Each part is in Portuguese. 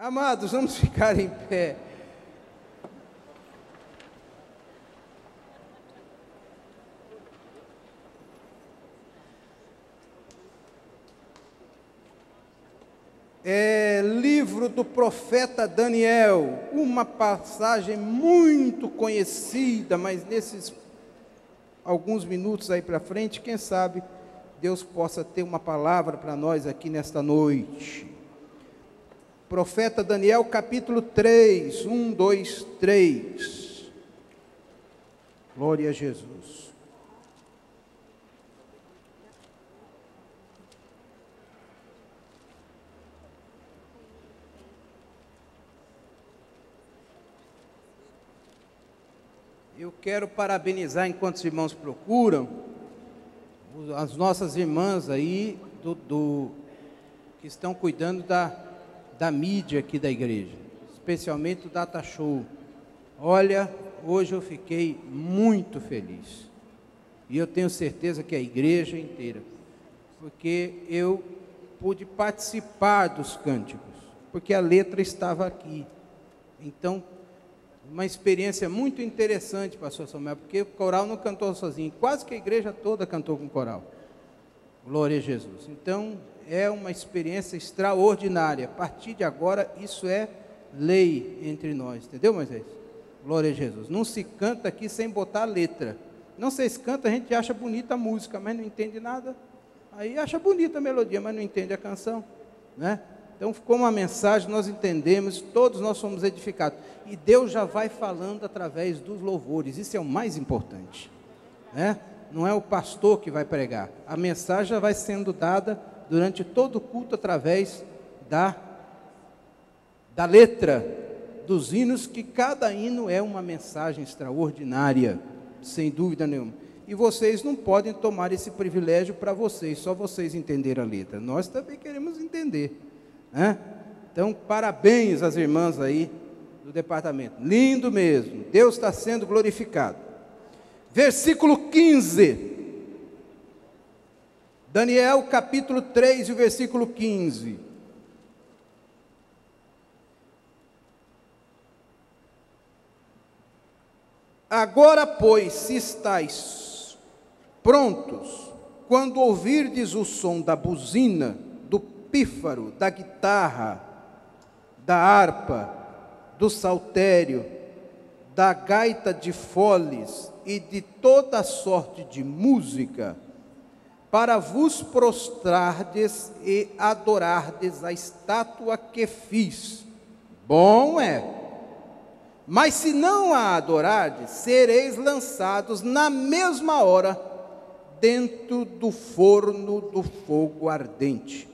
Amados, vamos ficar em pé. É livro do profeta Daniel, uma passagem muito conhecida, mas nesses alguns minutos aí para frente, quem sabe Deus possa ter uma palavra para nós aqui nesta noite. Profeta Daniel, capítulo 3, 1, 2, 3. Glória a Jesus. Eu quero parabenizar, enquanto os irmãos procuram, as nossas irmãs aí do, do que estão cuidando da, da mídia aqui da igreja, especialmente o Data Show. Olha, hoje eu fiquei muito feliz. E eu tenho certeza que a igreja inteira, porque eu pude participar dos cânticos, porque a letra estava aqui. Então, uma experiência muito interessante, pastor Samuel, porque o coral não cantou sozinho, quase que a igreja toda cantou com coral. Glória a Jesus. Então, é uma experiência extraordinária. A partir de agora, isso é lei entre nós, entendeu, Moisés? Glória a Jesus. Não se canta aqui sem botar letra. Não se canta, a gente acha bonita a música, mas não entende nada. Aí acha bonita a melodia, mas não entende a canção, né? Então ficou uma mensagem, nós entendemos, todos nós somos edificados. E Deus já vai falando através dos louvores, isso é o mais importante. Né? Não é o pastor que vai pregar, a mensagem já vai sendo dada durante todo o culto através da, da letra dos hinos, que cada hino é uma mensagem extraordinária, sem dúvida nenhuma. E vocês não podem tomar esse privilégio para vocês, só vocês entenderem a letra. Nós também queremos entender. Né? Então, parabéns às irmãs aí do departamento. Lindo mesmo. Deus está sendo glorificado. Versículo 15. Daniel capítulo 3 e o versículo 15. Agora, pois, se estáis prontos, quando ouvirdes o som da buzina, pífaro, da guitarra, da harpa, do saltério, da gaita de foles e de toda sorte de música, para vos prostrardes e adorardes a estátua que fiz. Bom é. Mas se não a adorardes, sereis lançados na mesma hora dentro do forno do fogo ardente.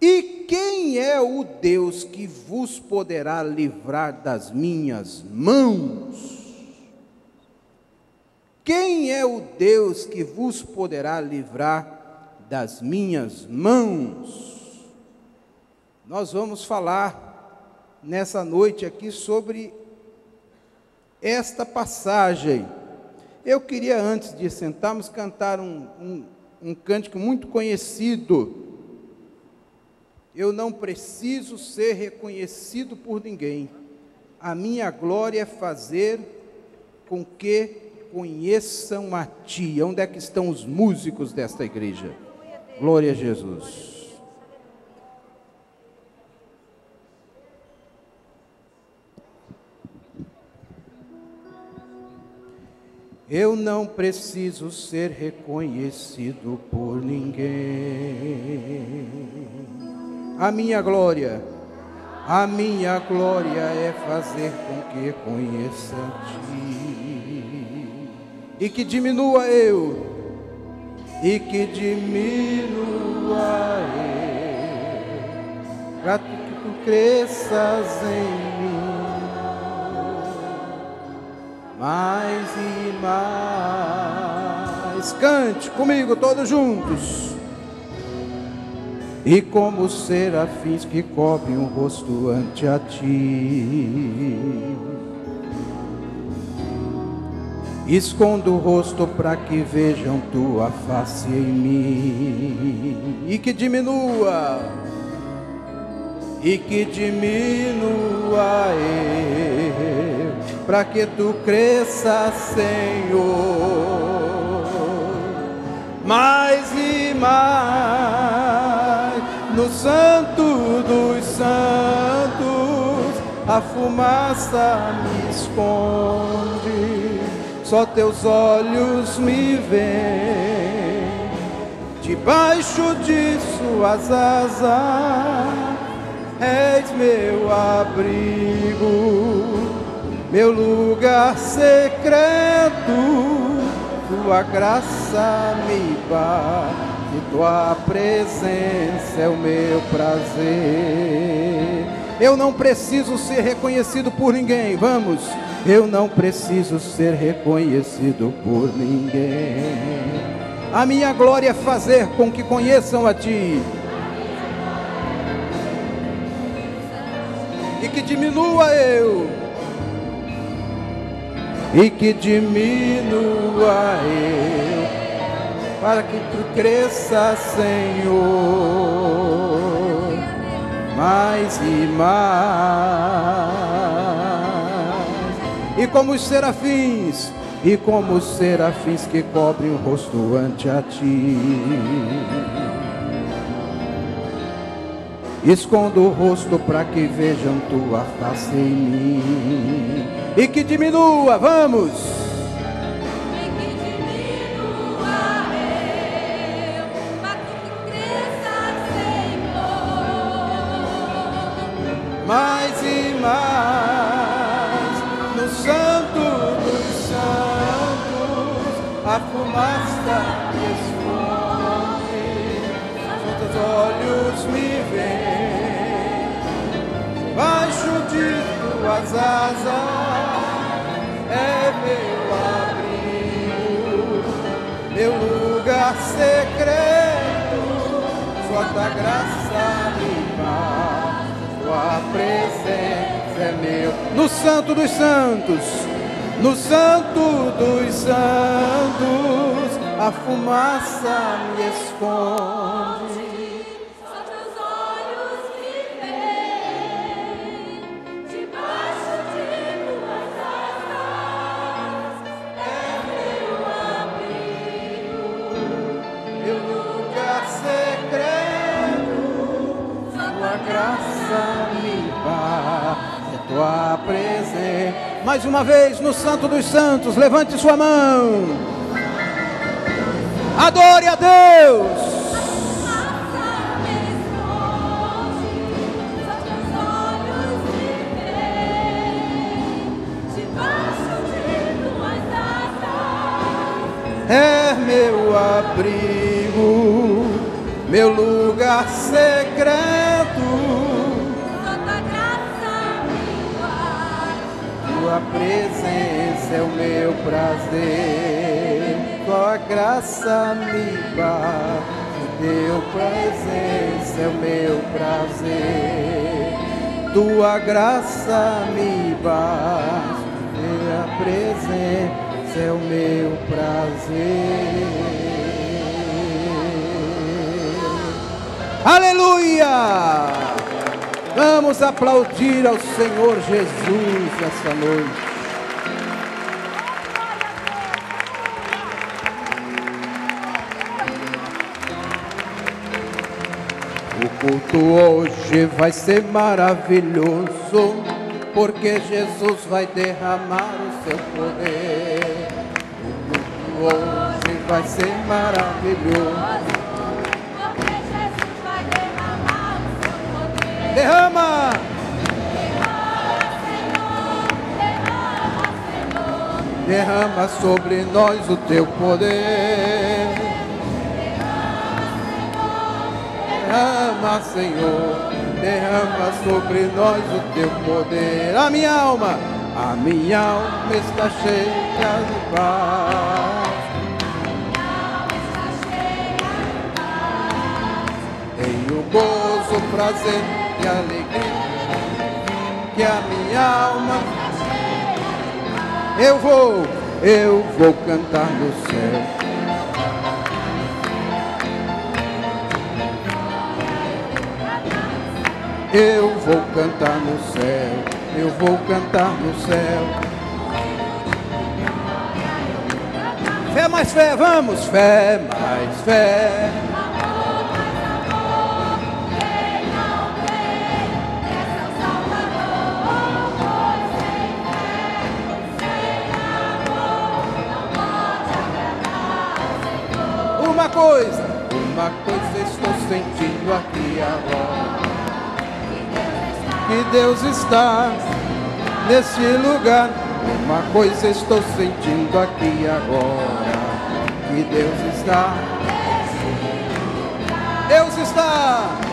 E quem é o Deus que vos poderá livrar das minhas mãos? Quem é o Deus que vos poderá livrar das minhas mãos? Nós vamos falar nessa noite aqui sobre esta passagem. Eu queria, antes de sentarmos, cantar um, um, um cântico muito conhecido eu não preciso ser reconhecido por ninguém. A minha glória é fazer com que conheçam a Ti. Onde é que estão os músicos desta igreja? Glória a Jesus. Eu não preciso ser reconhecido por ninguém a minha glória, a minha glória é fazer com que conheça ti e que diminua eu e que diminua eu, para que tu cresças em mim mais e mais. Cante comigo todos juntos e como serafins que cobrem o rosto ante a ti. Escondo o rosto para que vejam tua face em mim. E que diminua, e que diminua eu, para que tu cresça, Senhor, mais e mais no Santo dos Santos, a fumaça me esconde, só teus olhos me veem, debaixo de suas asas és meu abrigo, meu lugar secreto, tua graça me bate, tua presença é o meu prazer. Eu não preciso ser reconhecido por ninguém, vamos. Eu não preciso ser reconhecido por ninguém. A minha glória é fazer com que conheçam a Ti e que diminua eu, e que diminua eu, para que tu cresça, Senhor, mais e mais. E como os serafins, e como os serafins que cobrem o rosto ante a ti Escondo o rosto para que vejam tua face em mim. E que diminua, vamos! E que diminua eu, para que cresça, Senhor. Mais e mais, a fumaça me esconde, os olhos me veem baixo de tuas asas é meu abrigo, meu lugar secreto, só tua graça me faz, tua presença é meu. No Santo dos Santos, no Santo dos Santos, a fumaça me esconde. Uma vez no Santo dos Santos, levante sua mão. Adore a Deus. É meu abrigo, meu lugar secreto. Tua presença é o meu prazer, tua graça me bate, teu presença é o meu prazer, tua graça me bate, tua presença é o meu prazer. Aleluia! Vamos aplaudir ao Senhor Jesus essa noite. O culto hoje vai ser maravilhoso, porque Jesus vai derramar o seu poder. O culto hoje vai ser maravilhoso. Derrama! Derrama sobre nós o teu poder. Derrama, Senhor. Derrama sobre nós o teu poder. A minha alma, a minha alma está cheia de paz. Tenho gozo, prazer e alegria. Que a minha alma eu vou, eu vou cantar no céu. Eu vou cantar no céu, eu vou cantar no céu. Fé mais fé, vamos! Fé mais fé. Coisa, uma coisa estou sentindo aqui agora. Que Deus está nesse lugar. Uma coisa estou sentindo aqui agora. Que Deus está. Deus está.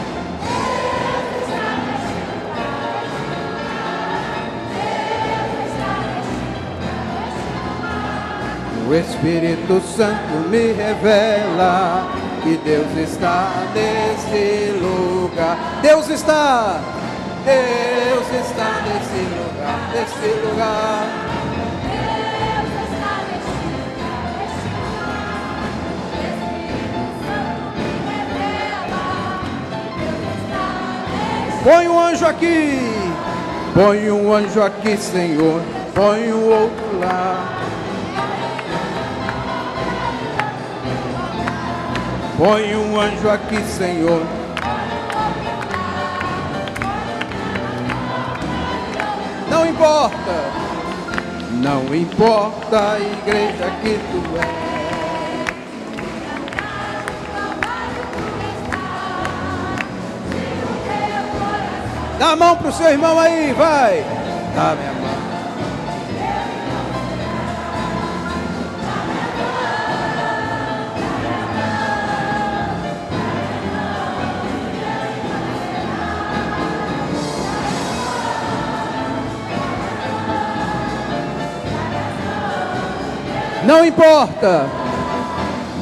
O Espírito Santo me revela que Deus está nesse lugar. Deus está, Deus está nesse lugar, nesse lugar. Põe um anjo aqui, põe um anjo aqui, Senhor, põe um outro lá. Põe um anjo aqui, Senhor. Não importa, não importa a igreja que tu é. Dá a mão pro seu irmão aí, vai. Dá minha Não importa,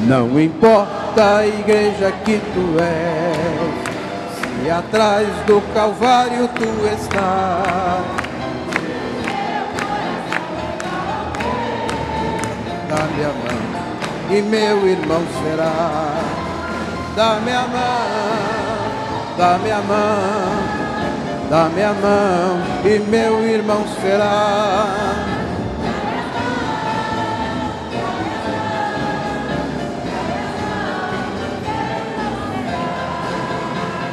não importa a igreja que tu és, se atrás do Calvário tu estás. Dá-me a mão e meu irmão será. Dá-me a mão, dá-me a mão, dá-me a mão e meu irmão será.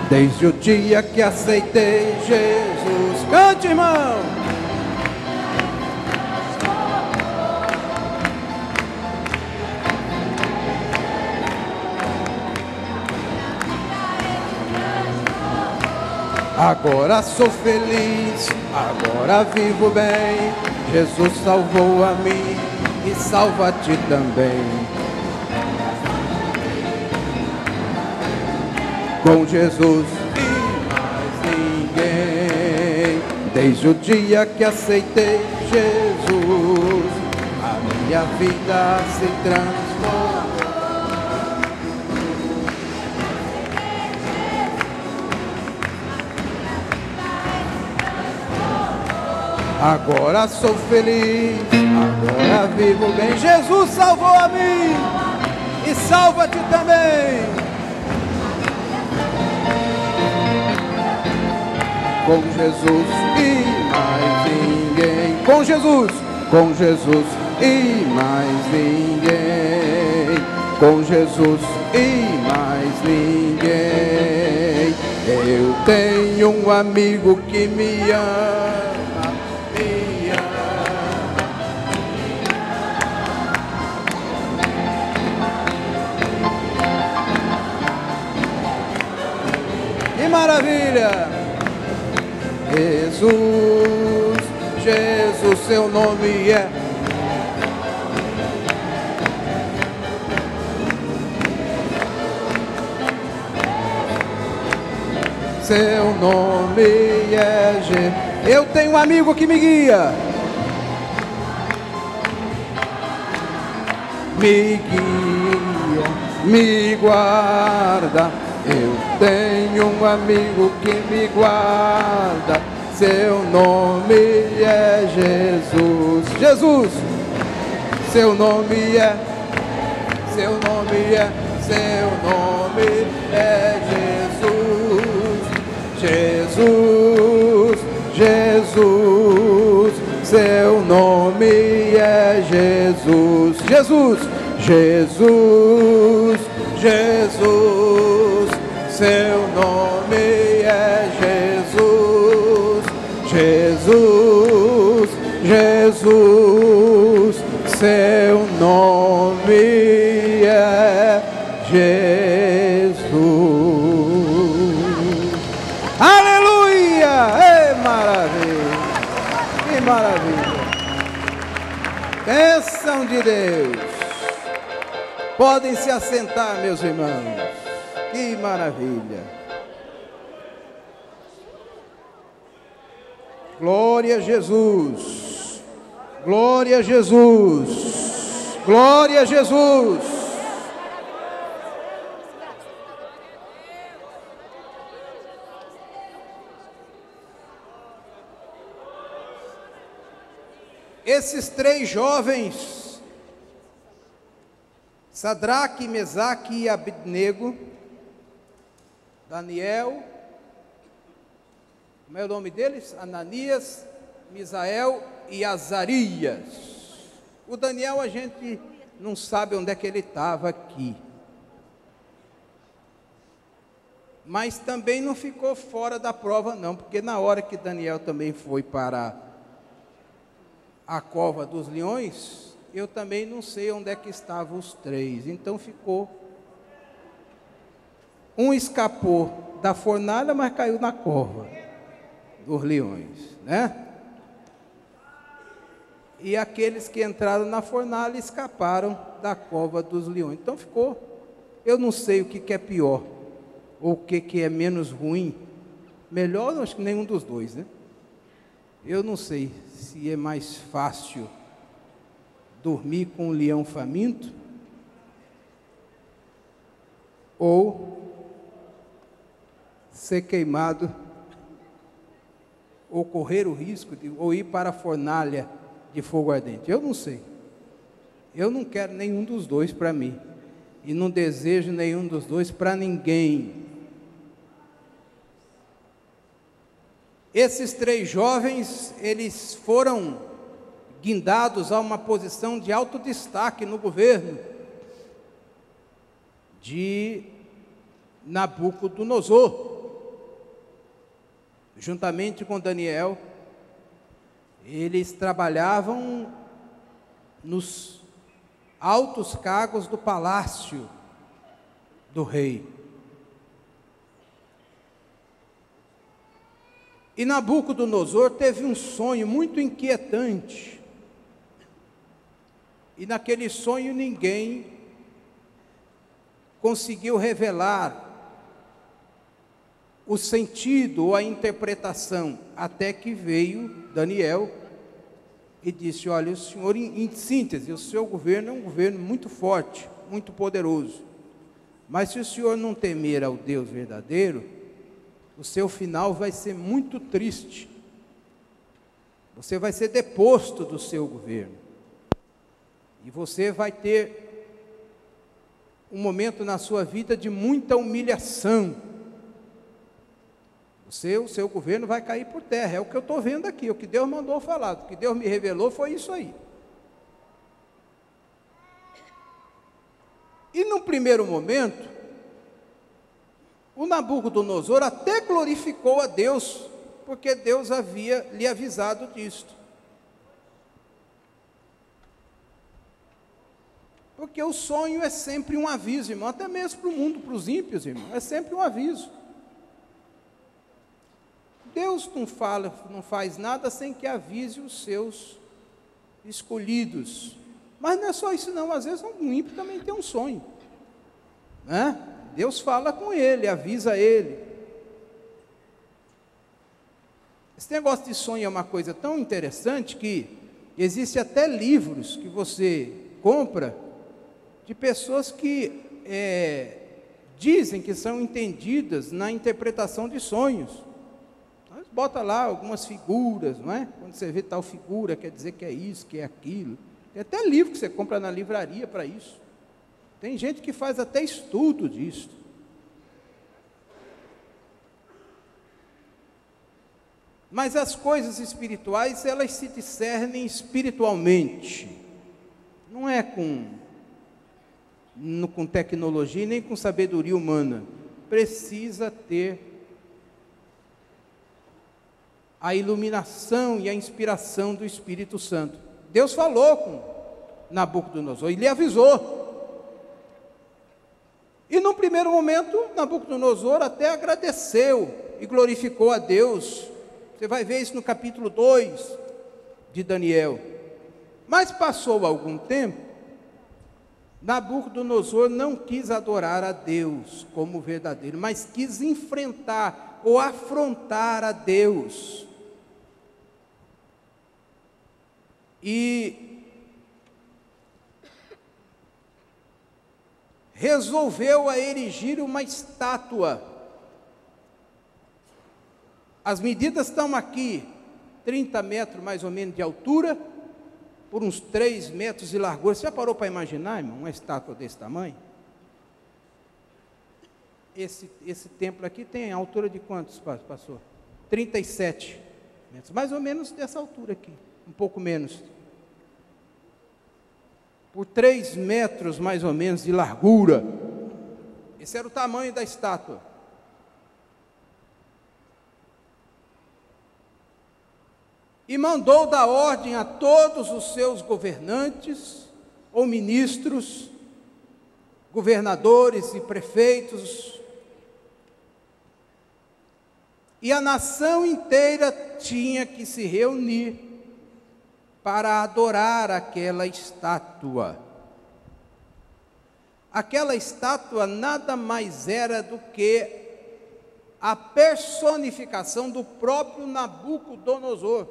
Desde o dia que aceitei Jesus. Cante, irmão! Agora sou feliz, agora vivo bem. Jesus salvou a mim e salva-te também. Jesus e mais ninguém. Desde o dia que aceitei Jesus, a minha vida se transformou. Agora sou feliz, agora vivo bem. Jesus salvou a mim e salva-te também. Com Jesus e mais ninguém. Com Jesus, com Jesus e mais ninguém. Com Jesus e mais ninguém. Eu tenho um amigo que me ama, me ama. Que maravilha! Jesus, Jesus, seu nome é. Seu nome é Je... Eu tenho um amigo que me guia. Me guia, me guarda. Eu tenho um amigo que me guarda. Seu nome é Jesus. Jesus, seu nome é. Seu nome é. Seu nome é Jesus. Jesus. Jesus, seu nome é Jesus, Jesus, Jesus, Jesus, seu nome é Jesus, Jesus, seu nome é Jesus. Aleluia! Ei, maravilha! Que maravilha! Bênção de Deus! Podem se assentar, meus irmãos. Que maravilha! Glória a Jesus! Glória a Jesus! Glória a Jesus! Esses três jovens, Sadraque, Mesaque e Abednego, Daniel, como é o nome deles? Ananias, Misael e Azarias. O Daniel a gente não sabe onde é que ele estava aqui. Mas também não ficou fora da prova, não, porque na hora que Daniel também foi para a cova dos leões, eu também não sei onde é que estavam os três. Então ficou. Um escapou da fornalha, mas caiu na cova dos leões, né? E aqueles que entraram na fornalha escaparam da cova dos leões. Então ficou. Eu não sei o que, que é pior, ou o que, que é menos ruim. Melhor, acho que nenhum dos dois, né? Eu não sei se é mais fácil dormir com um leão faminto ou ser queimado ou correr o risco de ou ir para a fornalha de fogo ardente. Eu não sei. Eu não quero nenhum dos dois para mim e não desejo nenhum dos dois para ninguém. Esses três jovens, eles foram guindados a uma posição de alto destaque no governo de Nabucodonosor. Juntamente com Daniel, eles trabalhavam nos altos cargos do palácio do rei. E Nabucodonosor teve um sonho muito inquietante. E naquele sonho ninguém conseguiu revelar o sentido ou a interpretação, até que veio Daniel e disse: Olha, o senhor, em, em síntese, o seu governo é um governo muito forte, muito poderoso. Mas se o senhor não temer ao Deus verdadeiro, o seu final vai ser muito triste. Você vai ser deposto do seu governo. E você vai ter um momento na sua vida de muita humilhação. O seu, seu governo vai cair por terra. É o que eu estou vendo aqui, o que Deus mandou falar, o que Deus me revelou foi isso aí. E num primeiro momento, o Nabucodonosor até glorificou a Deus, porque Deus havia lhe avisado disto. Porque o sonho é sempre um aviso, irmão, até mesmo para o mundo, para os ímpios, irmão, é sempre um aviso. Deus não fala, não faz nada sem que avise os seus escolhidos. Mas não é só isso não, às vezes um ímpio também tem um sonho. Né? Deus fala com ele, avisa ele. Esse negócio de sonho é uma coisa tão interessante que existe até livros que você compra de pessoas que é, dizem que são entendidas na interpretação de sonhos. Bota lá algumas figuras, não é? Quando você vê tal figura, quer dizer que é isso, que é aquilo. Tem até livro que você compra na livraria para isso. Tem gente que faz até estudo disso. Mas as coisas espirituais, elas se discernem espiritualmente. Não é com, com tecnologia nem com sabedoria humana. Precisa ter a iluminação e a inspiração do Espírito Santo. Deus falou com Nabucodonosor e lhe avisou. E num primeiro momento, Nabucodonosor até agradeceu e glorificou a Deus. Você vai ver isso no capítulo 2 de Daniel. Mas passou algum tempo, Nabucodonosor não quis adorar a Deus como verdadeiro, mas quis enfrentar ou afrontar a Deus. E resolveu a erigir uma estátua. As medidas estão aqui, 30 metros mais ou menos de altura, por uns 3 metros de largura. Você já parou para imaginar, irmão, uma estátua desse tamanho? Esse, esse templo aqui tem a altura de quantos, pa- pastor? 37 metros, mais ou menos dessa altura aqui, um pouco menos. Por 3 metros mais ou menos de largura. Esse era o tamanho da estátua. E mandou dar ordem a todos os seus governantes ou ministros, governadores e prefeitos, e a nação inteira tinha que se reunir para adorar aquela estátua. Aquela estátua nada mais era do que a personificação do próprio Nabucodonosor.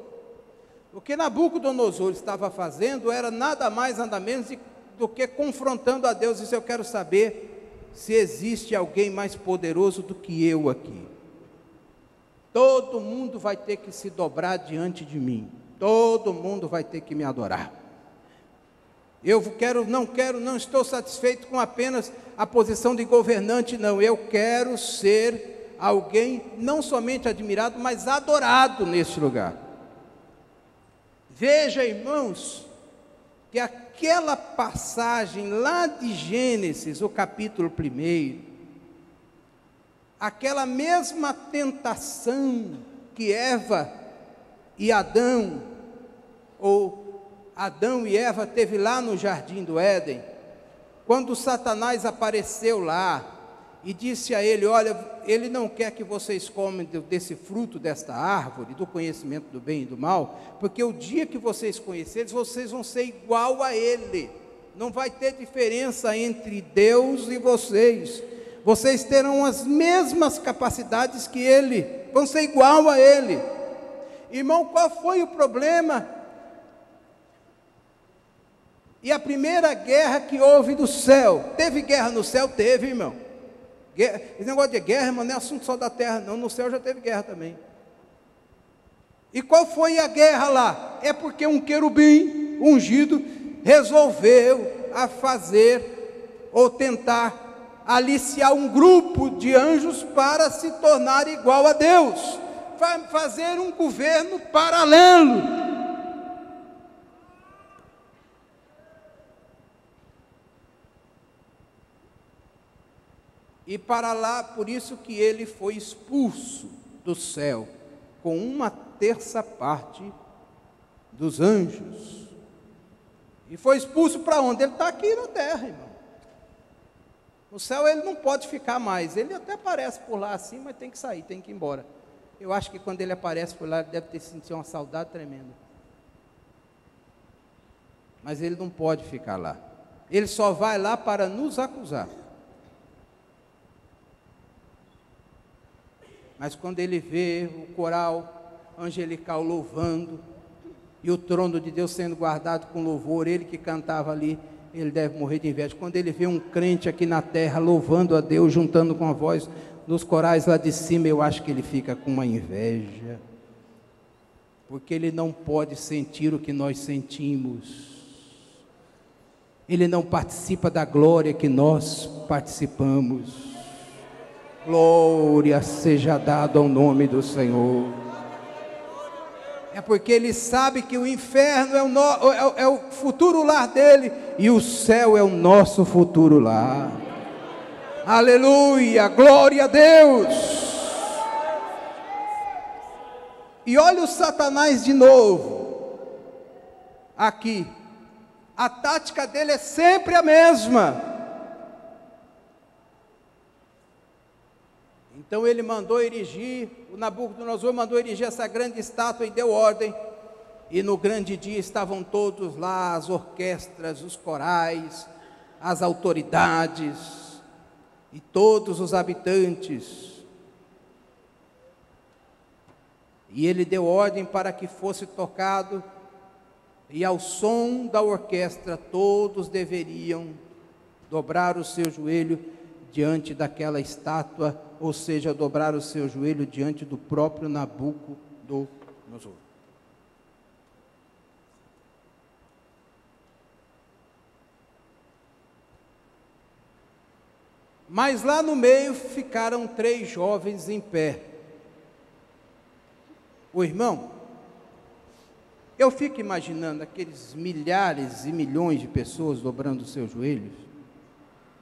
O que Nabucodonosor estava fazendo era nada mais, nada menos do que confrontando a Deus. Isso eu quero saber se existe alguém mais poderoso do que eu aqui. Todo mundo vai ter que se dobrar diante de mim. Todo mundo vai ter que me adorar. Eu quero, não quero, não estou satisfeito com apenas a posição de governante, não. Eu quero ser alguém não somente admirado, mas adorado neste lugar. Veja, irmãos, que aquela passagem lá de Gênesis, o capítulo 1, aquela mesma tentação que Eva e Adão, ou Adão e Eva teve lá no jardim do Éden, quando Satanás apareceu lá e disse a ele: Olha, ele não quer que vocês comem desse fruto desta árvore, do conhecimento do bem e do mal, porque o dia que vocês conhecerem, vocês vão ser igual a ele. Não vai ter diferença entre Deus e vocês. Vocês terão as mesmas capacidades que ele, vão ser igual a ele. Irmão, qual foi o problema? E a primeira guerra que houve do céu, teve guerra no céu? Teve, irmão. Guerra- esse negócio de guerra, irmão, não é assunto só da terra, não. No céu já teve guerra também. E qual foi a guerra lá? É porque um querubim ungido resolveu a fazer ou tentar aliciar um grupo de anjos para se tornar igual a Deus, fazer um governo paralelo. E para lá, por isso que ele foi expulso do céu, com uma terça parte dos anjos. E foi expulso para onde? Ele está aqui na terra, irmão. No céu ele não pode ficar mais. Ele até aparece por lá assim, mas tem que sair, tem que ir embora. Eu acho que quando ele aparece por lá, ele deve ter sentido uma saudade tremenda. Mas ele não pode ficar lá. Ele só vai lá para nos acusar. Mas quando ele vê o coral angelical louvando e o trono de Deus sendo guardado com louvor, ele que cantava ali, ele deve morrer de inveja. Quando ele vê um crente aqui na terra louvando a Deus, juntando com a voz dos corais lá de cima, eu acho que ele fica com uma inveja. Porque ele não pode sentir o que nós sentimos. Ele não participa da glória que nós participamos. Glória seja dada ao nome do Senhor. É porque ele sabe que o inferno é o, no- é é o futuro lar dele e o céu é o nosso futuro lar. Aleluia, glória a Deus. E olha o Satanás de novo. Aqui. A tática dele é sempre a mesma. Então ele mandou erigir, o Nabucodonosor mandou erigir essa grande estátua e deu ordem. E no grande dia estavam todos lá, as orquestras, os corais, as autoridades e todos os habitantes. E ele deu ordem para que fosse tocado, e ao som da orquestra todos deveriam dobrar o seu joelho diante daquela estátua, ou seja, dobrar o seu joelho diante do próprio Nabucodonosor. Mas lá no meio ficaram três jovens em pé. O irmão, eu fico imaginando aqueles milhares e milhões de pessoas dobrando os seus joelhos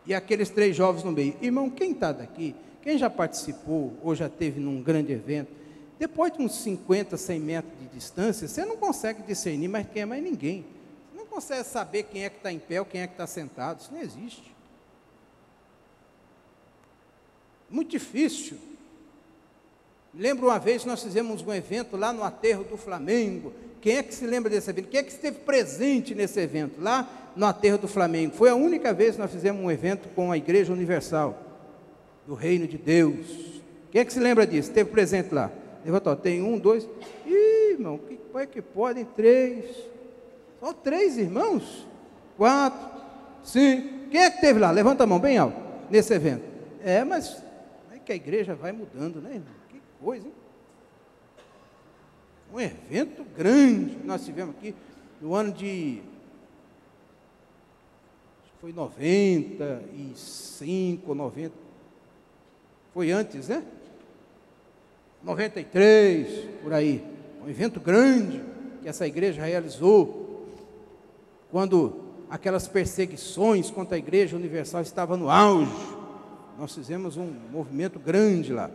e aqueles três jovens no meio. Irmão, quem está daqui, quem já participou ou já teve num grande evento, depois de uns 50, 100 metros de distância, você não consegue discernir mais quem é mais ninguém. Você não consegue saber quem é que está em pé ou quem é que está sentado. Isso não existe. Muito difícil. Lembro uma vez nós fizemos um evento lá no aterro do Flamengo. Quem é que se lembra desse evento? Quem é que esteve presente nesse evento? Lá no aterro do Flamengo. Foi a única vez que nós fizemos um evento com a Igreja Universal do Reino de Deus. Quem é que se lembra disso? Esteve presente lá? Levanta, ó, tem um, dois. Ih, irmão, que é que podem? Três. Só três irmãos? Quatro, cinco. Quem é que esteve lá? Levanta a mão bem alto nesse evento. É, mas que a igreja vai mudando, né, irmão? Que coisa, hein? Um evento grande que nós tivemos aqui no ano de. Foi 95, 90. Foi antes, né? 93, por aí. Um evento grande que essa igreja realizou. Quando aquelas perseguições contra a igreja universal estavam no auge. Nós fizemos um movimento grande lá.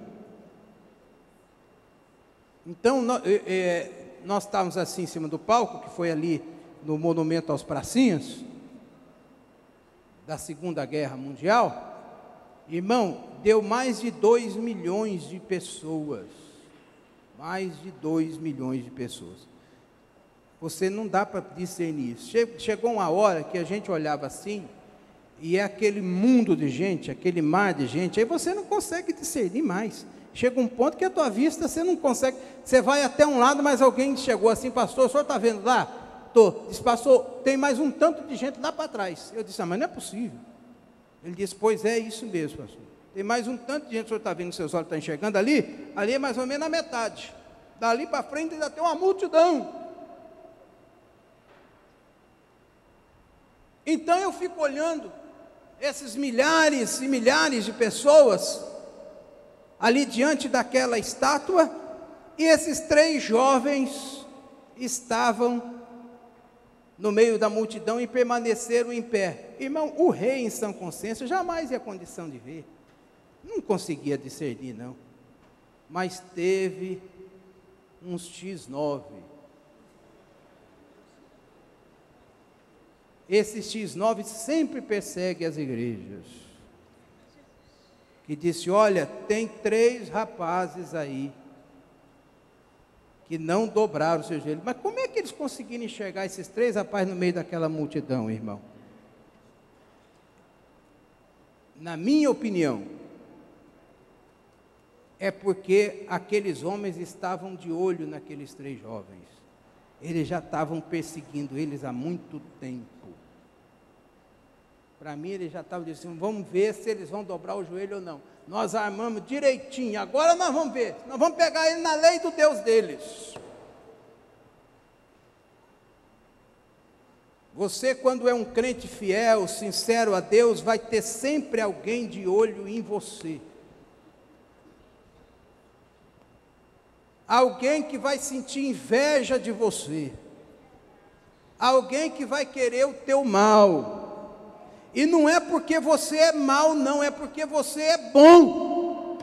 Então, é, é, nós estávamos assim em cima do palco, que foi ali no Monumento aos Pracinhas, da Segunda Guerra Mundial. Irmão, deu mais de 2 milhões de pessoas. Mais de 2 milhões de pessoas. Você não dá para discernir isso. Che- Chegou uma hora que a gente olhava assim, e é aquele mundo de gente, aquele mar de gente, aí você não consegue discernir mais. Chega um ponto que a tua vista você não consegue. Você vai até um lado, mas alguém chegou assim, pastor, o senhor está vendo lá? Estou. Disse, pastor, tem mais um tanto de gente lá para trás. Eu disse, ah, mas não é possível. Ele disse, pois é isso mesmo, pastor. Tem mais um tanto de gente, o senhor está vendo, seus olhos estão enxergando ali? Ali é mais ou menos a metade. Dali para frente ainda tem uma multidão. Então eu fico olhando esses milhares e milhares de pessoas ali diante daquela estátua, e esses três jovens estavam no meio da multidão e permaneceram em pé. Irmão, o rei em São Consciêncio jamais ia condição de ver. Não conseguia discernir, não. Mas teve uns X9. Esse X9 sempre persegue as igrejas. Que disse: Olha, tem três rapazes aí que não dobraram o seu joelho. Mas como é que eles conseguiram enxergar esses três rapazes no meio daquela multidão, irmão? Na minha opinião, é porque aqueles homens estavam de olho naqueles três jovens. Eles já estavam perseguindo eles há muito tempo. Para mim, eles já estavam dizendo: vamos ver se eles vão dobrar o joelho ou não. Nós armamos direitinho, agora nós vamos ver. Nós vamos pegar ele na lei do Deus deles. Você, quando é um crente fiel, sincero a Deus, vai ter sempre alguém de olho em você. alguém que vai sentir inveja de você, alguém que vai querer o teu mal. E não é porque você é mal, não, é porque você é bom.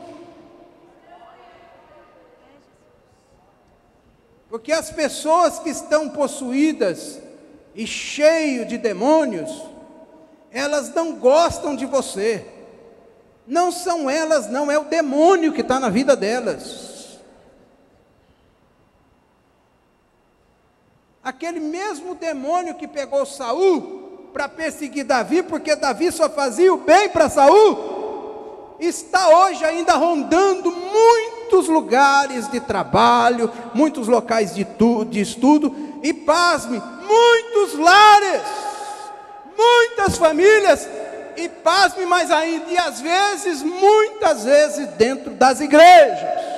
Porque as pessoas que estão possuídas e cheio de demônios, elas não gostam de você. Não são elas, não, é o demônio que está na vida delas. Aquele mesmo demônio que pegou Saul para perseguir Davi, porque Davi só fazia o bem para Saul, está hoje ainda rondando muitos lugares de trabalho, muitos locais de, tu, de estudo, e pasme, muitos lares, muitas famílias, e pasme mais ainda, e às vezes, muitas vezes, dentro das igrejas.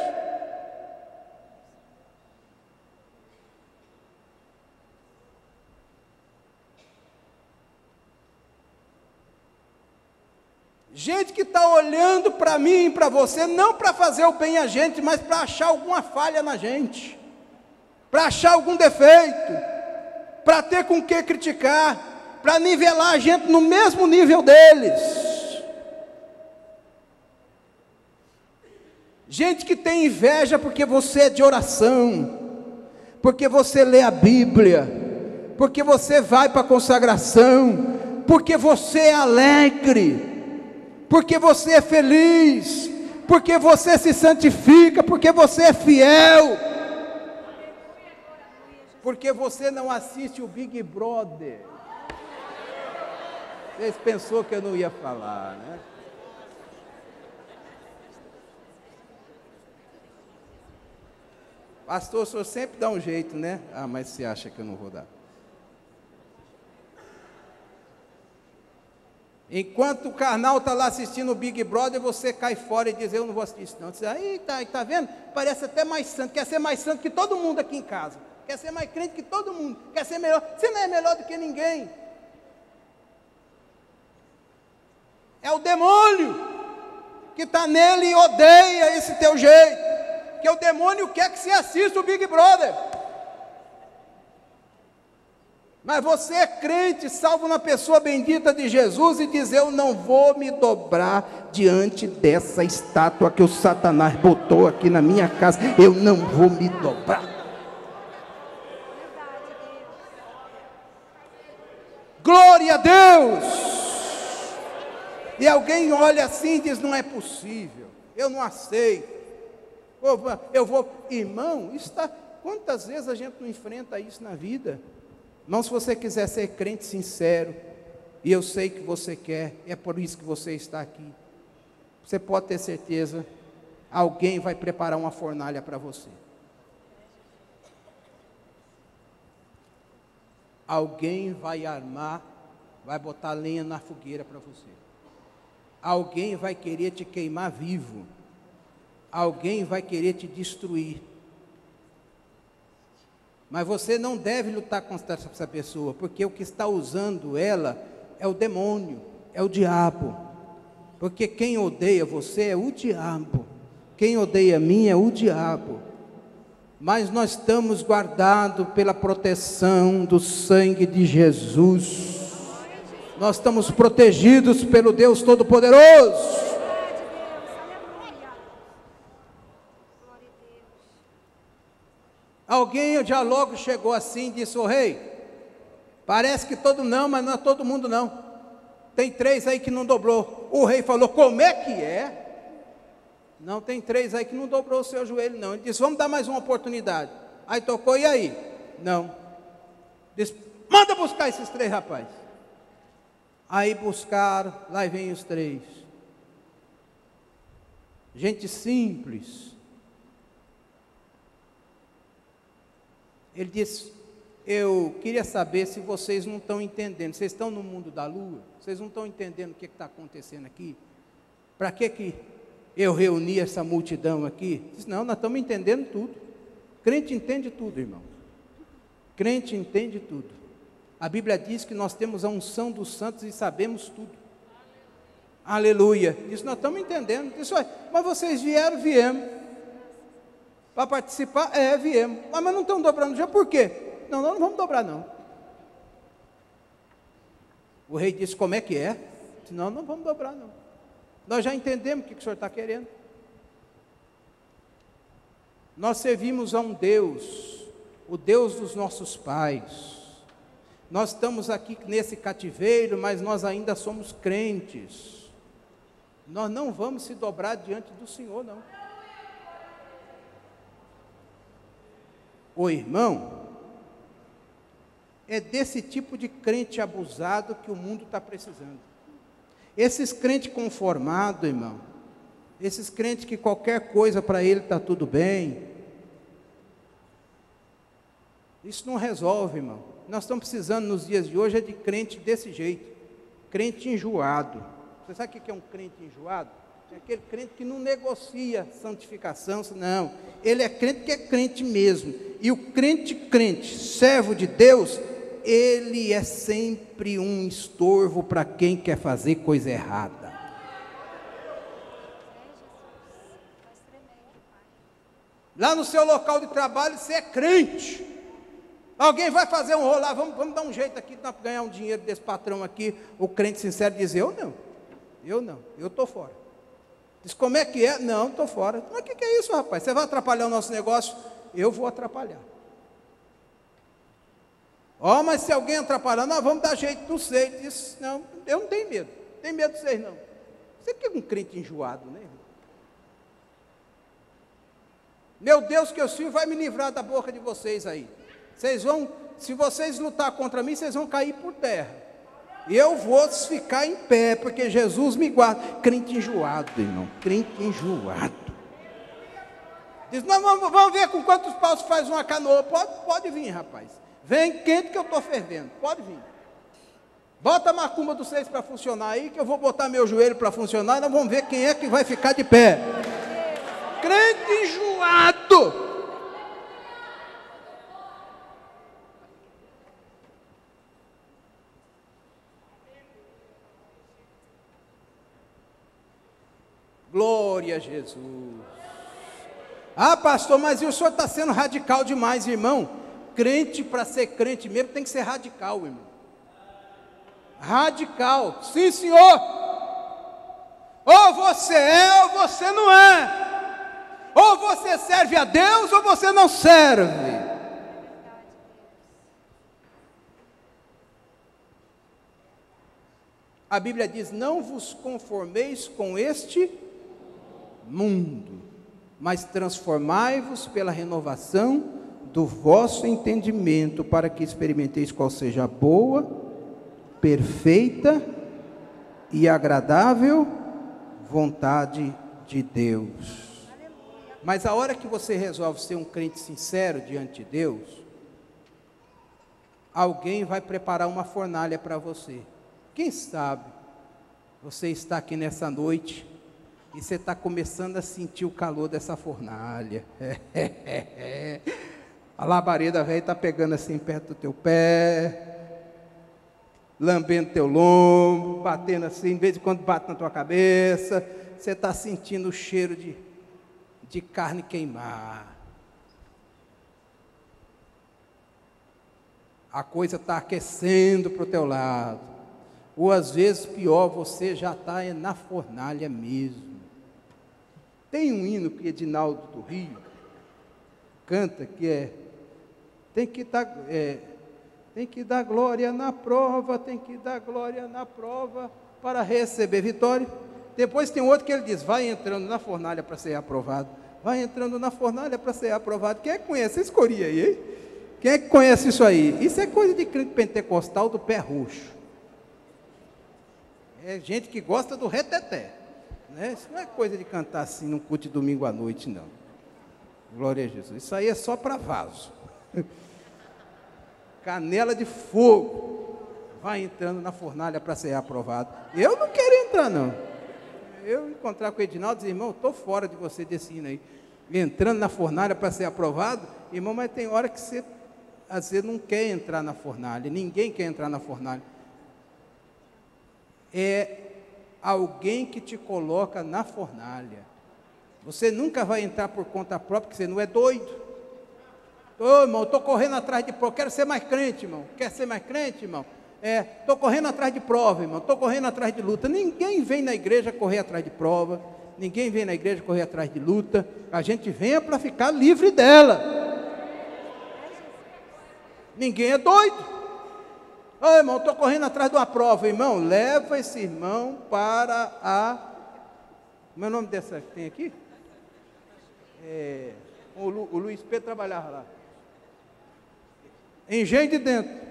Gente que está olhando para mim e para você, não para fazer o bem a gente, mas para achar alguma falha na gente, para achar algum defeito, para ter com que criticar, para nivelar a gente no mesmo nível deles. Gente que tem inveja porque você é de oração, porque você lê a Bíblia, porque você vai para a consagração, porque você é alegre, porque você é feliz, porque você se santifica, porque você é fiel, porque você não assiste o Big Brother. Vocês pensou que eu não ia falar, né? Pastor, o senhor sempre dá um jeito, né? Ah, mas você acha que eu não vou dar? Enquanto o carnal está lá assistindo o Big Brother, você cai fora e diz, eu não vou assistir isso não. Você diz, aí, tá, tá vendo? Parece até mais santo, quer ser mais santo que todo mundo aqui em casa. Quer ser mais crente que todo mundo. Quer ser melhor. Você não é melhor do que ninguém. É o demônio que está nele e odeia esse teu jeito. Que o demônio quer que você assista o Big Brother. Mas você é crente, salvo na pessoa bendita de Jesus, e diz: Eu não vou me dobrar diante dessa estátua que o Satanás botou aqui na minha casa. Eu não vou me dobrar. Glória a Deus! E alguém olha assim e diz: Não é possível, eu não aceito. Eu vou, irmão, está. Quantas vezes a gente não enfrenta isso na vida? Irmão, se você quiser ser crente sincero, e eu sei que você quer, é por isso que você está aqui. Você pode ter certeza, alguém vai preparar uma fornalha para você. Alguém vai armar, vai botar lenha na fogueira para você. Alguém vai querer te queimar vivo. Alguém vai querer te destruir. Mas você não deve lutar contra essa pessoa, porque o que está usando ela é o demônio, é o diabo. Porque quem odeia você é o diabo. Quem odeia mim é o diabo. Mas nós estamos guardados pela proteção do sangue de Jesus. Nós estamos protegidos pelo Deus Todo-Poderoso. Alguém já logo chegou assim e disse: Ô rei, parece que todo não, mas não é todo mundo não. Tem três aí que não dobrou. O rei falou: Como é que é? Não, tem três aí que não dobrou o seu joelho, não. Ele disse: Vamos dar mais uma oportunidade. Aí tocou, e aí? Não. Disse: Manda buscar esses três rapazes. Aí buscaram, lá vem os três. Gente simples, Ele disse: Eu queria saber se vocês não estão entendendo. Vocês estão no mundo da lua? Vocês não estão entendendo o que está acontecendo aqui? Para que, que eu reuni essa multidão aqui? Disse, não, nós estamos entendendo tudo. Crente entende tudo, irmão. Crente entende tudo. A Bíblia diz que nós temos a unção dos santos e sabemos tudo. Aleluia. Isso nós estamos entendendo. Disse, mas vocês vieram, viemos. Para participar? É, viemos. Ah, mas não estão dobrando já, por quê? Não, nós não vamos dobrar, não. O rei disse, como é que é? Disse, não, vamos dobrar, não. Nós já entendemos o que o senhor está querendo. Nós servimos a um Deus, o Deus dos nossos pais. Nós estamos aqui nesse cativeiro, mas nós ainda somos crentes. Nós não vamos se dobrar diante do Senhor, não. O irmão é desse tipo de crente abusado que o mundo está precisando. Esses crentes conformados, irmão, esses crentes que qualquer coisa para ele está tudo bem, isso não resolve, irmão. Nós estamos precisando nos dias de hoje é de crente desse jeito, crente enjoado. Você sabe o que é um crente enjoado? É aquele crente que não negocia santificação, não. Ele é crente que é crente mesmo. E o crente crente, servo de Deus, ele é sempre um estorvo para quem quer fazer coisa errada. Lá no seu local de trabalho, você é crente. Alguém vai fazer um rolar, vamos, vamos dar um jeito aqui para ganhar um dinheiro desse patrão aqui. O crente sincero diz: Eu não, eu não, eu estou fora. Diz: Como é que é? Não, estou fora. Mas o que, que é isso, rapaz? Você vai atrapalhar o nosso negócio? Eu vou atrapalhar. Ó, oh, mas se alguém atrapalhar, nós vamos dar jeito, não sei. Diz: Não, eu não tenho medo, não tenho medo de vocês não. Você que é um crente enjoado, né? Meu Deus, que eu sirvo vai me livrar da boca de vocês aí. Vocês vão, se vocês lutar contra mim, vocês vão cair por terra. Eu vou ficar em pé, porque Jesus me guarda. Crente enjoado, irmão. Crente enjoado. Diz, não, vamos, vamos ver com quantos paus faz uma canoa. Pode, pode vir, rapaz. Vem quente que eu estou fervendo. Pode vir. Bota a macumba dos seis para funcionar aí, que eu vou botar meu joelho para funcionar. Nós vamos ver quem é que vai ficar de pé. Crente enjoado. Glória a Jesus. Ah, pastor, mas o senhor está sendo radical demais, irmão. Crente, para ser crente mesmo, tem que ser radical, irmão. Radical. Sim, senhor. Ou você é, ou você não é. Ou você serve a Deus, ou você não serve. A Bíblia diz: Não vos conformeis com este mundo, mas transformai-vos pela renovação do vosso entendimento, para que experimenteis qual seja a boa, perfeita e agradável vontade de Deus. Mas a hora que você resolve ser um crente sincero diante de Deus, alguém vai preparar uma fornalha para você. Quem sabe você está aqui nessa noite e você está começando a sentir o calor dessa fornalha. a labareda velha está pegando assim perto do teu pé, lambendo teu lombo, batendo assim, de vez em quando bate na tua cabeça. Você está sentindo o cheiro de, de carne queimar. A coisa está aquecendo para o teu lado. Ou às vezes pior, você já está na fornalha mesmo. Tem um hino que Edinaldo do Rio canta que é tem que dar é, tem que dar glória na prova, tem que dar glória na prova para receber vitória. Depois tem outro que ele diz: vai entrando na fornalha para ser aprovado. Vai entrando na fornalha para ser aprovado. Quem é que conhece esse aí? Hein? Quem é que conhece isso aí? Isso é coisa de crente pentecostal do pé roxo. É gente que gosta do reteté. Né? Isso não é coisa de cantar assim num culto domingo à noite, não. Glória a Jesus. Isso aí é só para vaso. Canela de fogo. Vai entrando na fornalha para ser aprovado. Eu não quero entrar, não. Eu encontrar com o Edinaldo e irmão, estou fora de você desse hino aí. Entrando na fornalha para ser aprovado, irmão, mas tem hora que você, às vezes, não quer entrar na fornalha. Ninguém quer entrar na fornalha. É alguém que te coloca na fornalha. Você nunca vai entrar por conta própria, porque você não é doido. Ô irmão, estou correndo atrás de prova, quero ser mais crente, irmão. Quer ser mais crente, irmão? É, estou correndo atrás de prova, irmão. Estou correndo atrás de luta. Ninguém vem na igreja correr atrás de prova. Ninguém vem na igreja correr atrás de luta. A gente vem é para ficar livre dela. Ninguém é doido. Ô irmão, estou correndo atrás de uma prova, irmão. Leva esse irmão para a. Como é o nome dessa que tem aqui? É, o, Lu, o Luiz Pedro trabalhava lá. Engenho de dentro.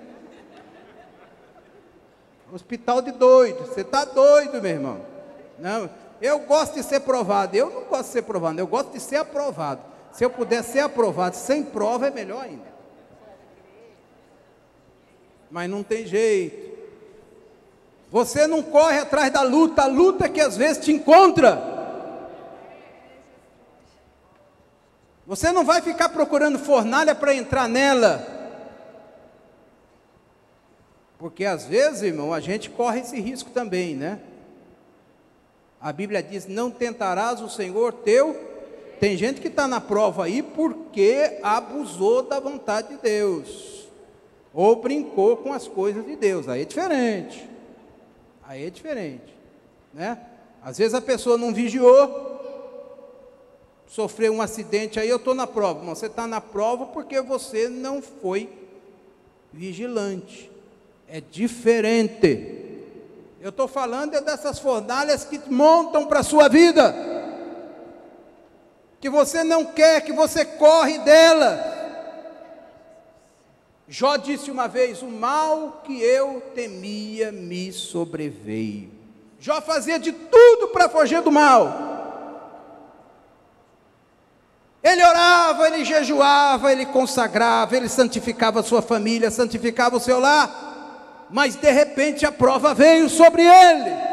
Hospital de doido. Você está doido, meu irmão. Não, eu gosto de ser provado. Eu não gosto de ser provado, eu gosto de ser aprovado. Se eu puder ser aprovado sem prova, é melhor ainda. Mas não tem jeito. Você não corre atrás da luta, a luta é que às vezes te encontra. Você não vai ficar procurando fornalha para entrar nela. Porque às vezes, irmão, a gente corre esse risco também, né? A Bíblia diz: Não tentarás o Senhor teu. Tem gente que está na prova aí porque abusou da vontade de Deus, ou brincou com as coisas de Deus. Aí é diferente. Aí é diferente, né? Às vezes a pessoa não vigiou, sofreu um acidente, aí eu estou na prova. Não, você está na prova porque você não foi vigilante. É diferente. Eu estou falando é dessas fornalhas que montam para a sua vida, que você não quer, que você corre dela. Jó disse uma vez: O mal que eu temia me sobreveio. Jó fazia de tudo para fugir do mal. Ele orava, ele jejuava, ele consagrava, ele santificava a sua família, santificava o seu lar mas de repente a prova veio sobre ele.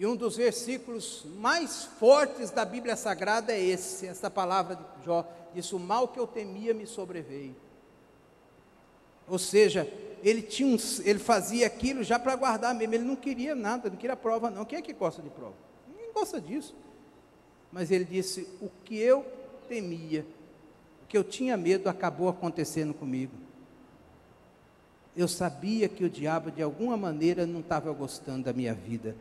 E um dos versículos mais fortes da Bíblia Sagrada é esse, essa palavra de Jó, diz: O mal que eu temia me sobreveio. Ou seja, ele, tinha um, ele fazia aquilo já para guardar mesmo, ele não queria nada, não queria prova, não. Quem é que gosta de prova? Ninguém gosta disso. Mas ele disse: O que eu temia, o que eu tinha medo acabou acontecendo comigo. Eu sabia que o diabo de alguma maneira não estava gostando da minha vida.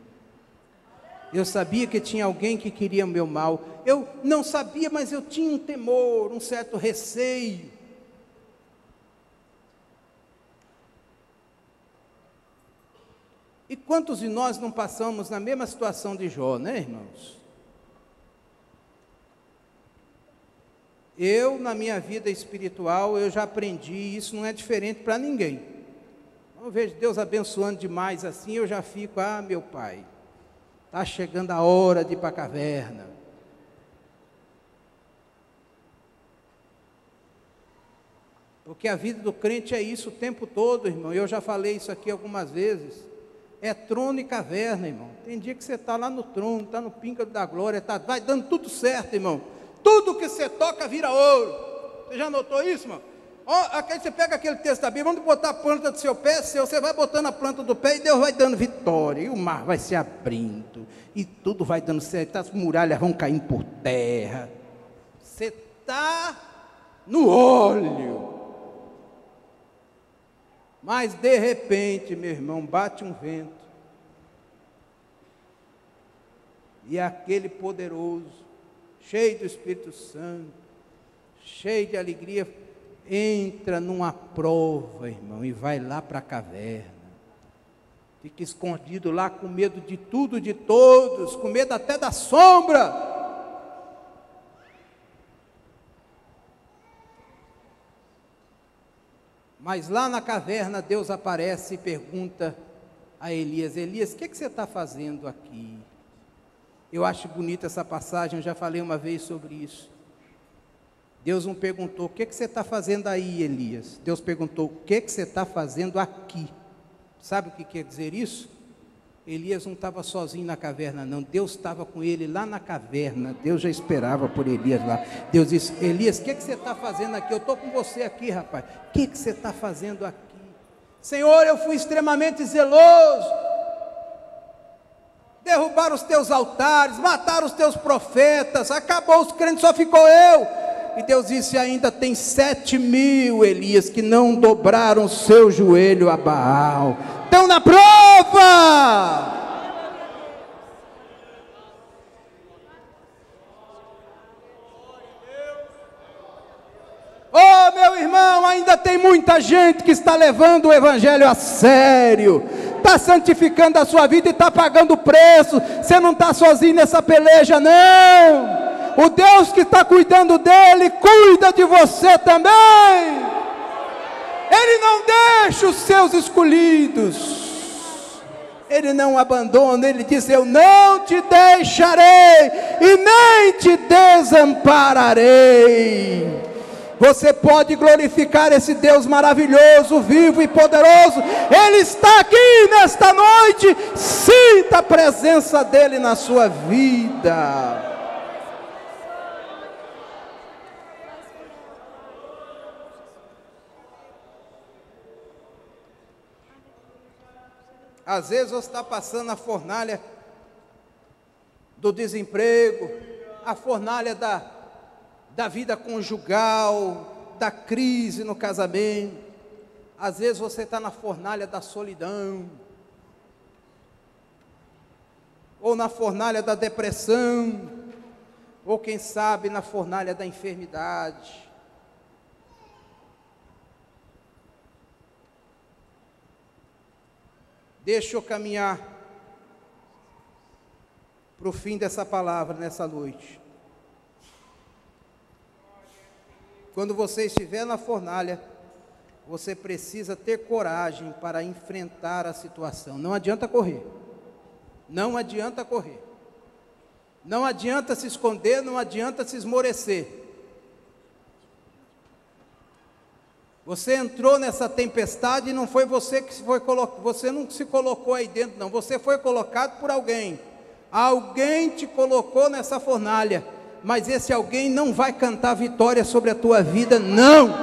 Eu sabia que tinha alguém que queria o meu mal. Eu não sabia, mas eu tinha um temor, um certo receio. E quantos de nós não passamos na mesma situação de Jó, né, irmãos? Eu, na minha vida espiritual, eu já aprendi, isso não é diferente para ninguém. Eu vejo Deus abençoando demais assim, eu já fico, ah, meu pai, está chegando a hora de ir para a caverna. Porque a vida do crente é isso o tempo todo, irmão. Eu já falei isso aqui algumas vezes. É trono e caverna, irmão. Tem dia que você está lá no trono, está no pinca da glória, tá, vai dando tudo certo, irmão. Tudo que você toca vira ouro. Você já notou isso, irmão? Ó, você pega aquele texto da Bíblia, vamos botar a planta do seu pé, seu, você vai botando a planta do pé e Deus vai dando vitória, e o mar vai se abrindo, e tudo vai dando certo, as muralhas vão caindo por terra. Você está no óleo. Mas de repente, meu irmão, bate um vento. E aquele poderoso cheio do Espírito Santo, cheio de alegria, entra numa prova, irmão, e vai lá para a caverna. Fica escondido lá com medo de tudo, de todos, com medo até da sombra. Mas lá na caverna, Deus aparece e pergunta a Elias: Elias, o que, que você está fazendo aqui? Eu acho bonita essa passagem, eu já falei uma vez sobre isso. Deus não perguntou: o que, que você está fazendo aí, Elias? Deus perguntou: o que, que você está fazendo aqui? Sabe o que quer dizer isso? Elias não estava sozinho na caverna, não. Deus estava com ele lá na caverna. Deus já esperava por Elias lá. Deus disse: Elias, o que, que você está fazendo aqui? Eu estou com você aqui, rapaz. O que, que você está fazendo aqui? Senhor, eu fui extremamente zeloso. Derrubaram os teus altares, mataram os teus profetas, acabou os crentes, só ficou eu. E Deus disse: ainda tem sete mil Elias que não dobraram o seu joelho a Baal. Estão na prova! Oh, meu irmão, ainda tem muita gente que está levando o Evangelho a sério, está santificando a sua vida e está pagando preço. Você não está sozinho nessa peleja, não. O Deus que está cuidando dele, cuida de você também. Ele não deixa os seus escolhidos. Ele não abandona, ele diz: Eu não te deixarei e nem te desampararei. Você pode glorificar esse Deus maravilhoso, vivo e poderoso. Ele está aqui nesta noite. Sinta a presença dele na sua vida. Às vezes você está passando a fornalha do desemprego, a fornalha da, da vida conjugal, da crise no casamento. Às vezes você está na fornalha da solidão, ou na fornalha da depressão, ou quem sabe na fornalha da enfermidade. Deixa eu caminhar para o fim dessa palavra nessa noite. Quando você estiver na fornalha, você precisa ter coragem para enfrentar a situação. Não adianta correr. Não adianta correr. Não adianta se esconder, não adianta se esmorecer. Você entrou nessa tempestade e não foi você que foi colocado, você não se colocou aí dentro, não. Você foi colocado por alguém. Alguém te colocou nessa fornalha, mas esse alguém não vai cantar vitória sobre a tua vida, não.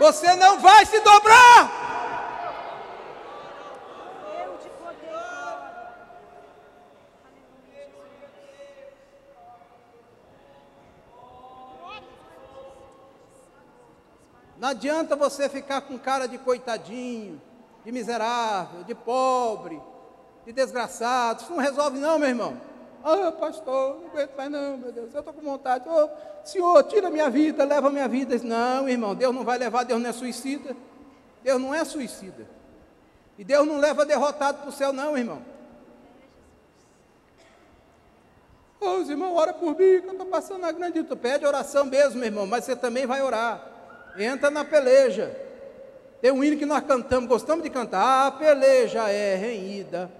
Você não vai se dobrar. Não adianta você ficar com cara de coitadinho, de miserável, de pobre, de desgraçado. Isso não resolve, não, meu irmão. Ah, pastor, não aguento mais, não, meu Deus. Eu estou com vontade. Oh, senhor, tira minha vida, leva minha vida. Não, irmão, Deus não vai levar, Deus não é suicida. Deus não é suicida. E Deus não leva derrotado para o céu, não, irmão. Ô, oh, irmão, ora por mim, que eu estou passando na grande. Tu pede oração mesmo, meu irmão, mas você também vai orar entra na peleja. Tem um hino que nós cantamos, gostamos de cantar. A peleja é renhida.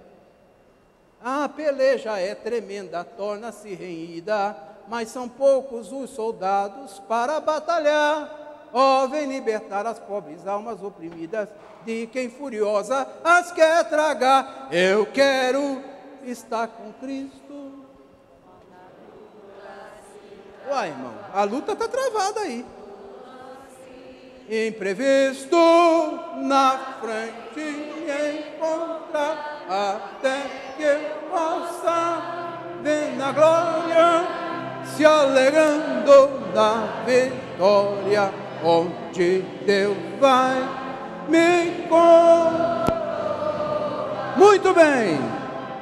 A peleja é tremenda, torna-se renhida. Mas são poucos os soldados para batalhar. Ó, oh, vem libertar as pobres almas oprimidas de quem furiosa as quer tragar. Eu quero estar com Cristo. Uai, irmão, a luta está travada aí imprevisto na frente encontrar até que possa ver na glória se alegrando na vitória onde Deus vai me com muito bem.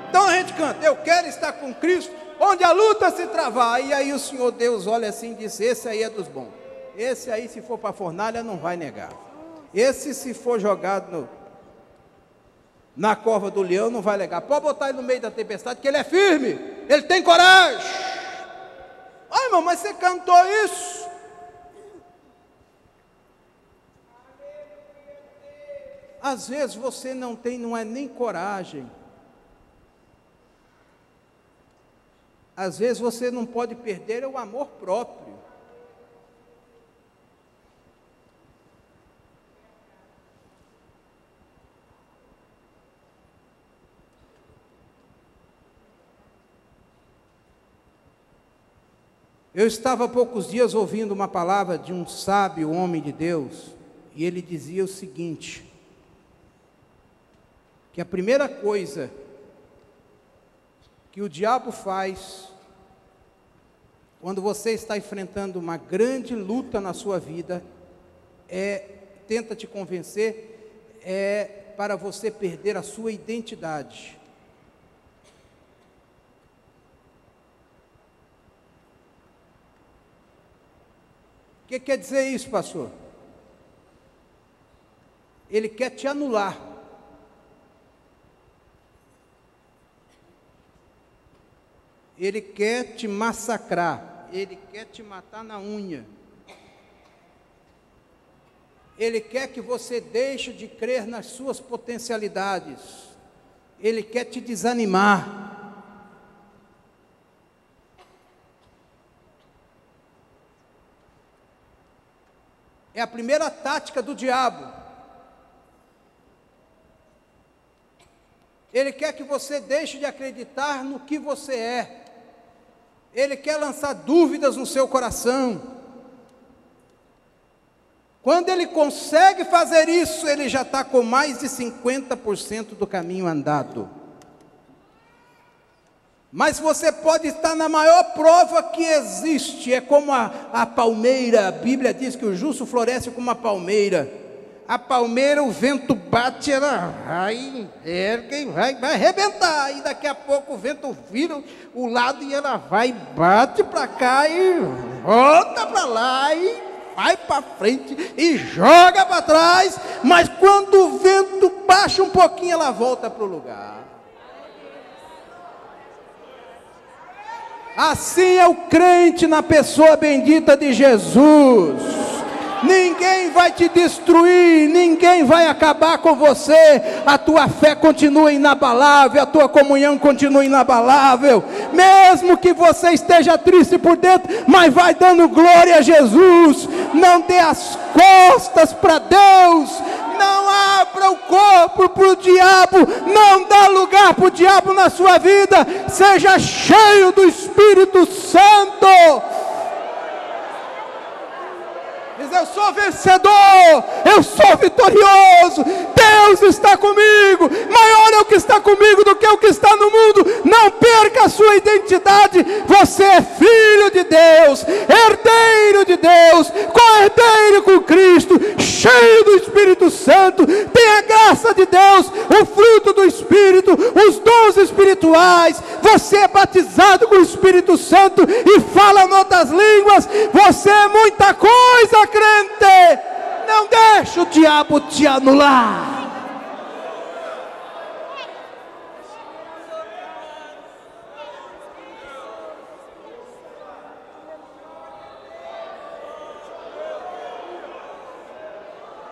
Então a gente canta eu quero estar com Cristo onde a luta se travar. E aí o Senhor Deus olha assim e diz esse aí é dos bons esse aí, se for para a fornalha, não vai negar. Esse, se for jogado no, na cova do leão, não vai negar. Pode botar ele no meio da tempestade, que ele é firme, ele tem coragem. Ai, irmão, mas você cantou isso. Às vezes você não tem, não é nem coragem. Às vezes você não pode perder o amor próprio. Eu estava há poucos dias ouvindo uma palavra de um sábio homem de Deus, E ele dizia o seguinte: que a primeira coisa que o diabo faz quando você está enfrentando uma grande luta na sua vida é tenta te convencer é para você perder a sua identidade. Que quer dizer isso, pastor? Ele quer te anular. Ele quer te massacrar. Ele quer te matar na unha. Ele quer que você deixe de crer nas suas potencialidades. Ele quer te desanimar. É a primeira tática do diabo. Ele quer que você deixe de acreditar no que você é. Ele quer lançar dúvidas no seu coração. Quando ele consegue fazer isso, ele já está com mais de 50% do caminho andado. Mas você pode estar na maior prova que existe, é como a, a palmeira, a Bíblia diz que o justo floresce como a palmeira. A palmeira, o vento bate, ela vai, ergue, vai, vai arrebentar. E daqui a pouco o vento vira o lado e ela vai, bate para cá e volta para lá e vai para frente e joga para trás. Mas quando o vento baixa um pouquinho, ela volta para o lugar. Assim é o crente na pessoa bendita de Jesus. Ninguém vai te destruir, ninguém vai acabar com você. A tua fé continua inabalável, a tua comunhão continua inabalável. Mesmo que você esteja triste por dentro, mas vai dando glória a Jesus. Não dê as costas para Deus. Não abra o corpo para o diabo, não dá lugar para o diabo na sua vida. Seja cheio do Espírito Santo. Eu sou vencedor, eu sou vitorioso, Deus está comigo, maior é o que está comigo do que o que está no mundo. Não perca a sua identidade, você é filho de Deus, herdeiro de Deus, co-herdeiro com Cristo, cheio do Espírito Santo, tem a graça de Deus, o fruto do Espírito, os dons espirituais. Você é batizado com o Espírito Santo e fala em outras línguas. Você é muita coisa, Não deixe o diabo te anular.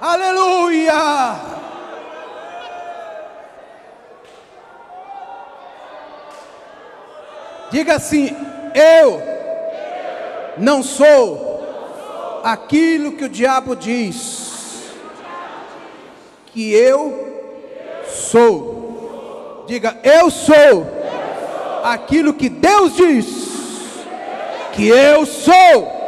Aleluia! Diga assim: Eu não sou aquilo que o diabo diz que eu sou. Diga: Eu sou aquilo que Deus diz que eu sou.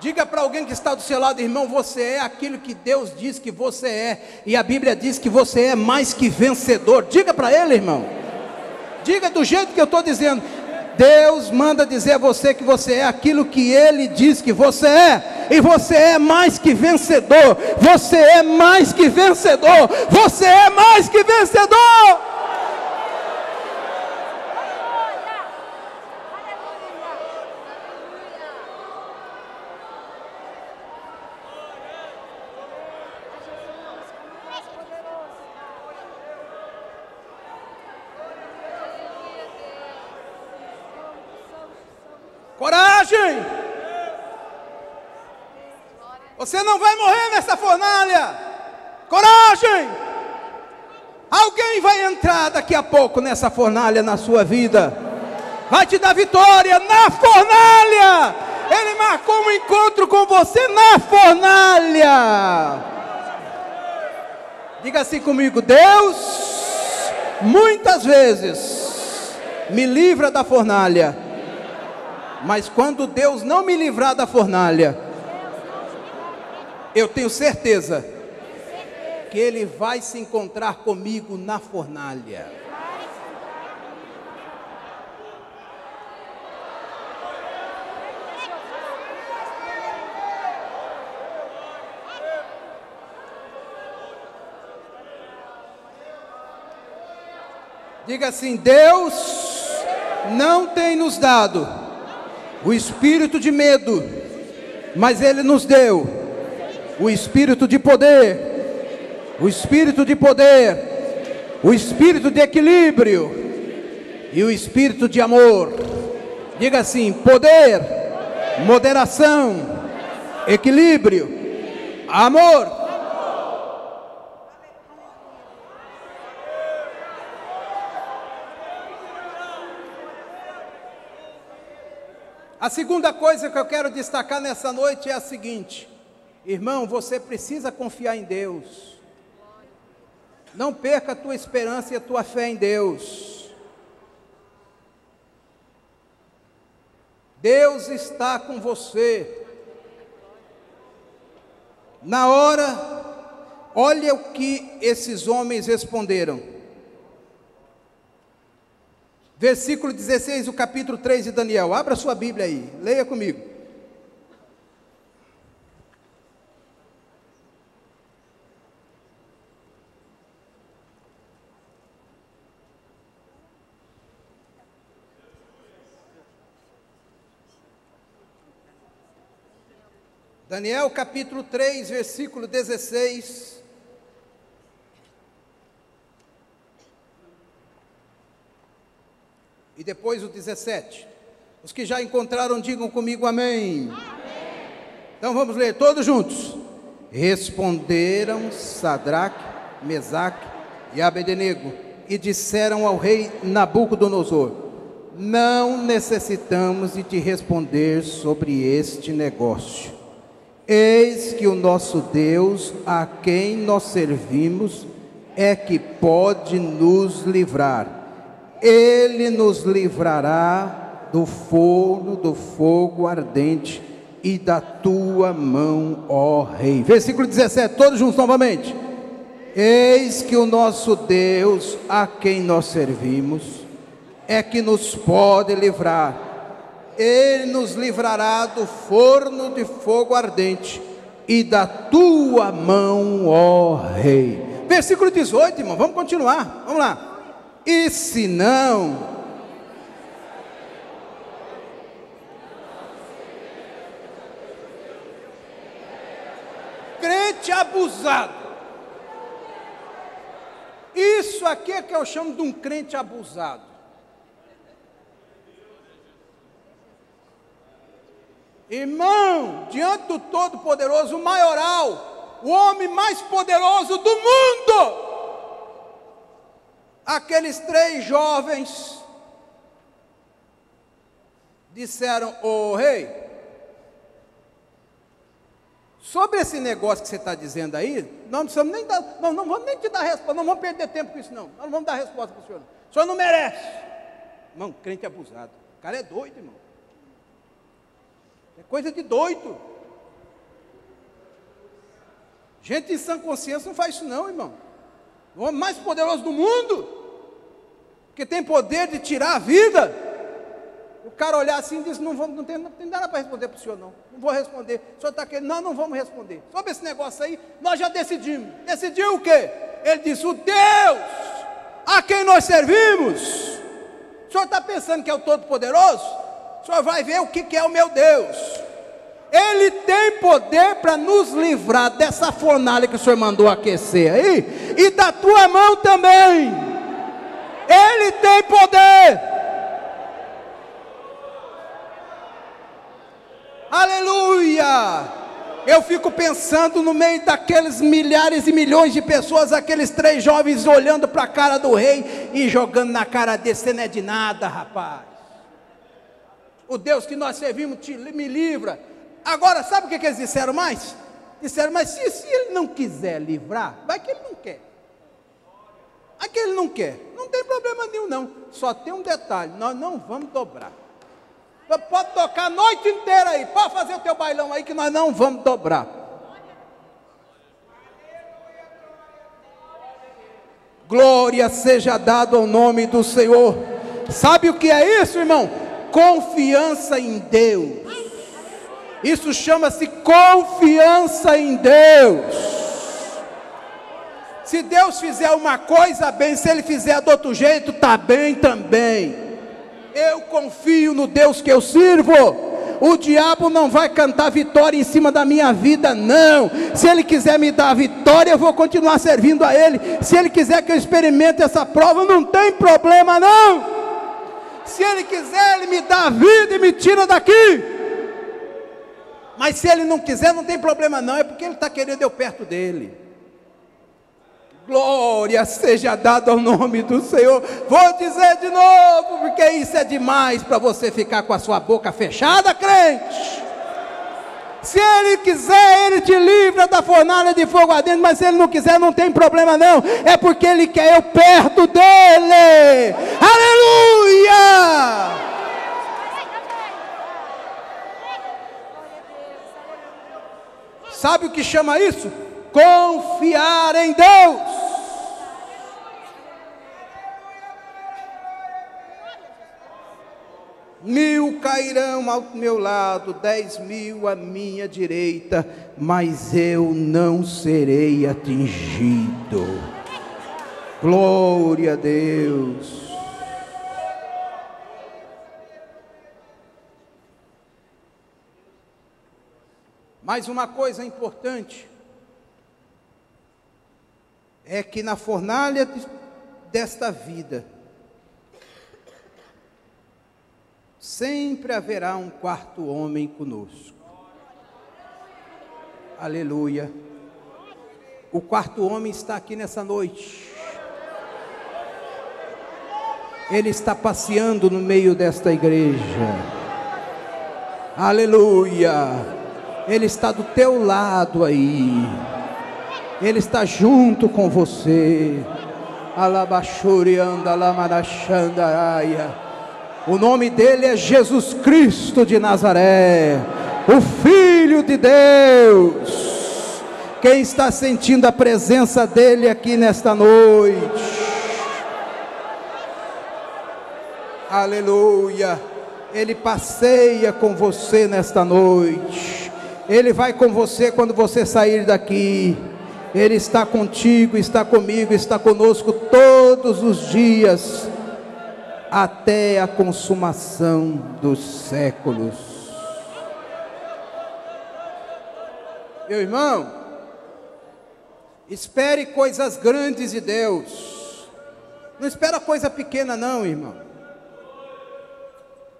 Diga para alguém que está do seu lado, irmão, você é aquilo que Deus diz que você é, e a Bíblia diz que você é mais que vencedor. Diga para ele, irmão. Diga do jeito que eu estou dizendo. Deus manda dizer a você que você é aquilo que Ele diz que você é, e você é mais que vencedor. Você é mais que vencedor. Você é mais que vencedor. Coragem! Você não vai morrer nessa fornalha. Coragem! Alguém vai entrar daqui a pouco nessa fornalha na sua vida. Vai te dar vitória na fornalha. Ele marcou um encontro com você na fornalha. Diga assim comigo: Deus, muitas vezes, me livra da fornalha mas quando Deus não me livrar da fornalha, eu tenho certeza que ele vai se encontrar comigo na fornalha. Diga assim: Deus não tem nos dado o espírito de medo, mas Ele nos deu o espírito de poder, o espírito de poder, o espírito de equilíbrio e o espírito de amor. Diga assim: poder, moderação, equilíbrio, amor. A segunda coisa que eu quero destacar nessa noite é a seguinte: irmão, você precisa confiar em Deus. Não perca a tua esperança e a tua fé em Deus. Deus está com você. Na hora, olha o que esses homens responderam. Versículo 16 do capítulo 3 de Daniel. Abra sua Bíblia aí, leia comigo. Daniel capítulo 3, versículo 16. E depois o 17. Os que já encontraram, digam comigo amém. Então vamos ler todos juntos. Responderam Sadraque, Mesaque e Abednego e disseram ao rei Nabucodonosor: Não necessitamos de te responder sobre este negócio. Eis que o nosso Deus, a quem nós servimos, é que pode nos livrar. Ele nos livrará do forno do fogo ardente e da tua mão, ó Rei. Versículo 17, todos juntos novamente. Eis que o nosso Deus, a quem nós servimos, é que nos pode livrar. Ele nos livrará do forno de fogo ardente e da tua mão, ó Rei. Versículo 18, irmão, vamos continuar, vamos lá. E se não, crente abusado. Isso aqui é que eu chamo de um crente abusado. Irmão, diante do Todo-Poderoso, o maioral, o homem mais poderoso do mundo, aqueles três jovens disseram: Ô rei, sobre esse negócio que você está dizendo aí, nós não precisamos nem dar, nós não vamos nem te dar resposta, não vamos perder tempo com isso, não. Nós não vamos dar resposta para o senhor. O senhor não merece. Irmão, crente abusado. O cara é doido, irmão. Coisa de doido. Gente em sã consciência não faz isso, não, irmão. O homem mais poderoso do mundo que tem poder de tirar a vida. O cara olhar assim e diz: Não, vamos, não, tem, não tem nada para responder para o senhor, não. Não vou responder. O senhor está querendo? Não, não vamos responder. Sobre esse negócio aí, nós já decidimos. Decidiu o quê? Ele disse: O Deus a quem nós servimos. O senhor está pensando que é o Todo-Poderoso? O senhor vai ver o que, que é o meu Deus. Ele tem poder para nos livrar dessa fornalha que o Senhor mandou aquecer aí, e da tua mão também. Ele tem poder. Aleluia! Eu fico pensando no meio daqueles milhares e milhões de pessoas, aqueles três jovens olhando para a cara do rei e jogando na cara dele, não é de nada, rapaz. O Deus que nós servimos te, me livra. Agora, sabe o que, que eles disseram mais? Disseram, mas se, se ele não quiser livrar, vai que ele não quer. Aquele não quer. Não tem problema nenhum, não. Só tem um detalhe: nós não vamos dobrar. Pode tocar a noite inteira aí, pode fazer o teu bailão aí que nós não vamos dobrar. Glória seja dada ao nome do Senhor. Sabe o que é isso, irmão? Confiança em Deus. Isso chama-se confiança em Deus. Se Deus fizer uma coisa bem, se Ele fizer do outro jeito, tá bem também. Eu confio no Deus que eu sirvo. O diabo não vai cantar vitória em cima da minha vida, não. Se ele quiser me dar a vitória, eu vou continuar servindo a ele. Se ele quiser que eu experimente essa prova, não tem problema, não. Se ele quiser, ele me dá a vida e me tira daqui. Mas se ele não quiser, não tem problema, não. É porque ele está querendo eu perto dele. Glória seja dada ao nome do Senhor. Vou dizer de novo, porque isso é demais para você ficar com a sua boca fechada, crente. Se ele quiser, ele te livra da fornalha de fogo adentro, mas se ele não quiser, não tem problema não. É porque ele quer eu perto dele. Aleluia! Sabe o que chama isso? Confiar em Deus. Mil cairão ao meu lado, dez mil à minha direita, mas eu não serei atingido. Glória a Deus. Mais uma coisa importante é que na fornalha de- desta vida sempre haverá um quarto homem conosco. Aleluia. O quarto homem está aqui nessa noite. Ele está passeando no meio desta igreja. Aleluia. Ele está do teu lado aí. Ele está junto com você. O nome dele é Jesus Cristo de Nazaré, o Filho de Deus. Quem está sentindo a presença dele aqui nesta noite? Aleluia. Ele passeia com você nesta noite. Ele vai com você quando você sair daqui. Ele está contigo, está comigo, está conosco todos os dias, até a consumação dos séculos. Meu irmão, espere coisas grandes de Deus. Não espera coisa pequena, não, irmão.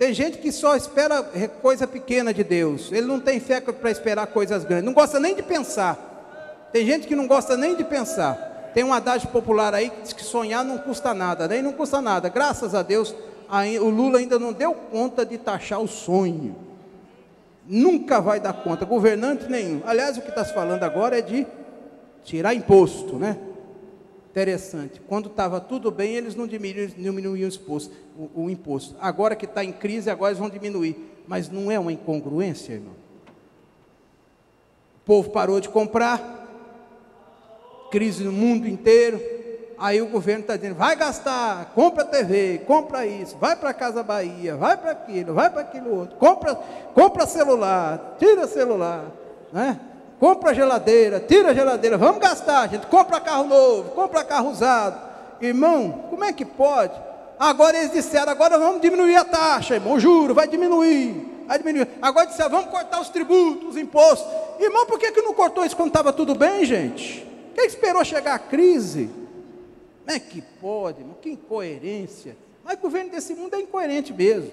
Tem gente que só espera coisa pequena de Deus. Ele não tem fé para esperar coisas grandes. Não gosta nem de pensar. Tem gente que não gosta nem de pensar. Tem um adágio popular aí que diz que sonhar não custa nada. Nem não custa nada. Graças a Deus, o Lula ainda não deu conta de taxar o sonho. Nunca vai dar conta. Governante nenhum. Aliás, o que está se falando agora é de tirar imposto, né? Interessante. Quando estava tudo bem, eles não diminuíam, diminuíam o, imposto, o, imposto. Agora que está em crise, agora eles vão diminuir. Mas não é uma incongruência, irmão? O povo parou de comprar, crise no mundo inteiro. Aí o governo está dizendo: vai gastar, compra TV, compra isso, vai para Casa Bahia, vai para aquilo, vai para aquilo outro, compra, compra celular, tira celular, né? Compra geladeira, tira geladeira, vamos gastar, gente, compra carro novo, compra carro usado. Irmão, como é que pode? Agora eles disseram, agora vamos diminuir a taxa, irmão, juro, vai diminuir, vai diminuir. Agora disseram, vamos cortar os tributos, os impostos. Irmão, por que, que não cortou isso quando estava tudo bem, gente? Quem esperou chegar a crise? Como é que pode, irmão? Que incoerência. Mas o governo desse mundo é incoerente mesmo.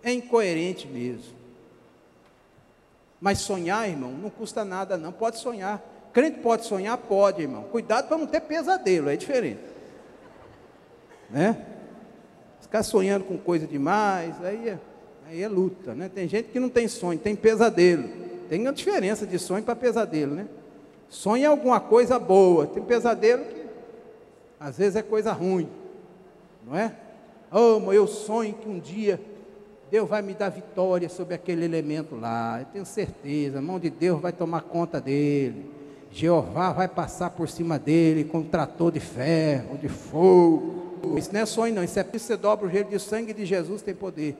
É incoerente mesmo. Mas sonhar, irmão, não custa nada, não. Pode sonhar. Crente pode sonhar? Pode, irmão. Cuidado para não ter pesadelo, é diferente. Né? Ficar sonhando com coisa demais, aí é, aí é luta, né? Tem gente que não tem sonho, tem pesadelo. Tem uma diferença de sonho para pesadelo, né? Sonho é alguma coisa boa, tem pesadelo que às vezes é coisa ruim, não é? Oh, eu sonho que um dia Deus vai me dar vitória sobre aquele elemento lá. Eu tenho certeza, a mão de Deus vai tomar conta dele. Jeová vai passar por cima dele com um trator de ferro, de fogo. Isso não é sonho, não. Isso é porque você dobra o gelo de sangue de Jesus, tem poder.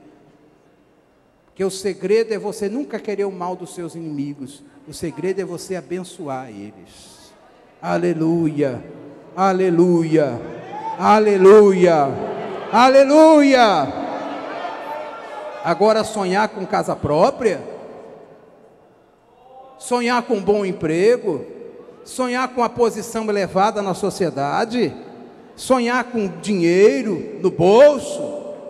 Porque o segredo é você nunca querer o mal dos seus inimigos. O segredo é você abençoar eles. Aleluia, aleluia, aleluia, aleluia. Agora sonhar com casa própria, sonhar com um bom emprego, sonhar com a posição elevada na sociedade, sonhar com dinheiro no bolso,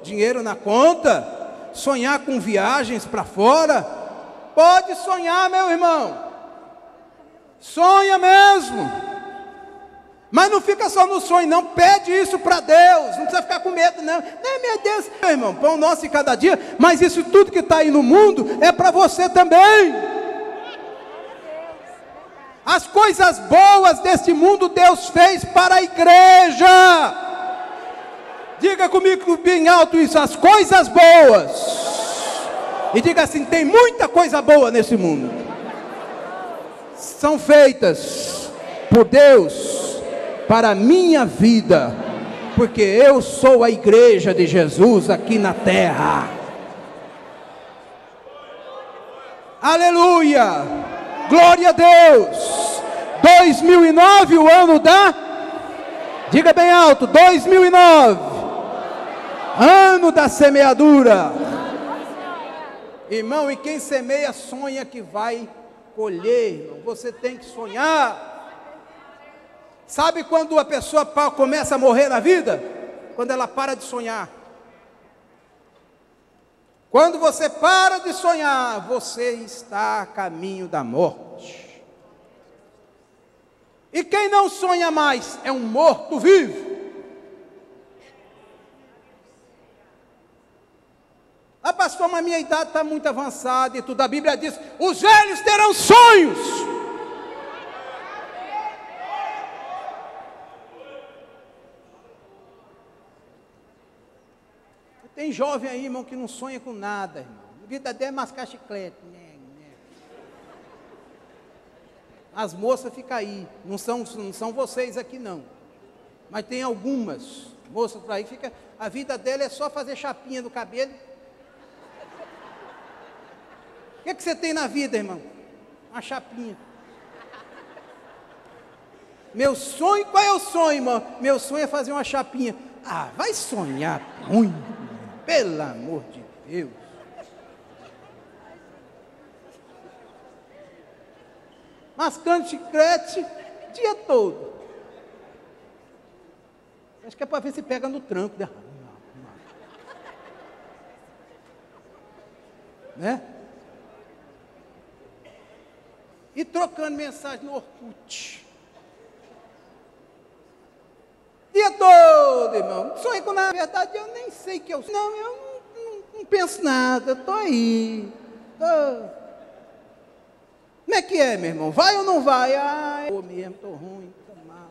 dinheiro na conta, sonhar com viagens para fora. Pode sonhar, meu irmão. Sonha mesmo. Mas não fica só no sonho, não. Pede isso para Deus. Não precisa ficar com medo, não. Não, meu Deus, meu irmão, pão nosso em cada dia. Mas isso tudo que está aí no mundo é para você também. As coisas boas deste mundo Deus fez para a igreja. Diga comigo bem alto isso, as coisas boas. E diga assim: tem muita coisa boa nesse mundo. São feitas por Deus para a minha vida, porque eu sou a igreja de Jesus aqui na terra. Aleluia! Glória a Deus! 2009, o ano da. Diga bem alto: 2009, ano da semeadura. Irmão, e quem semeia sonha que vai colher. Você tem que sonhar. Sabe quando a pessoa começa a morrer na vida? Quando ela para de sonhar. Quando você para de sonhar, você está a caminho da morte. E quem não sonha mais é um morto vivo. Ah, pastor, mas minha idade está muito avançada e tudo. A Bíblia diz: os velhos terão sonhos. Tem jovem aí, irmão, que não sonha com nada, irmão. A vida dele é mascar chiclete. né, né. As moças ficam aí. Não são, não são vocês aqui, não. Mas tem algumas moças por aí que fica, a vida dela é só fazer chapinha no cabelo. O que, que você tem na vida, irmão? Uma chapinha. Meu sonho, qual é o sonho, irmão? Meu sonho é fazer uma chapinha. Ah, vai sonhar irmão. Pelo amor de Deus. Mascando chiclete dia todo. Acho que é para ver se pega no tranco. Né? Né? E trocando mensagem no Orkut. Dia todo, irmão. Sonho com na verdade eu nem sei que eu. Não, eu não, não- não penso nada, estou aí. Tô. Como é que é, meu irmão? Vai ou não vai? Ai, tô mesmo, estou ruim, estou mal.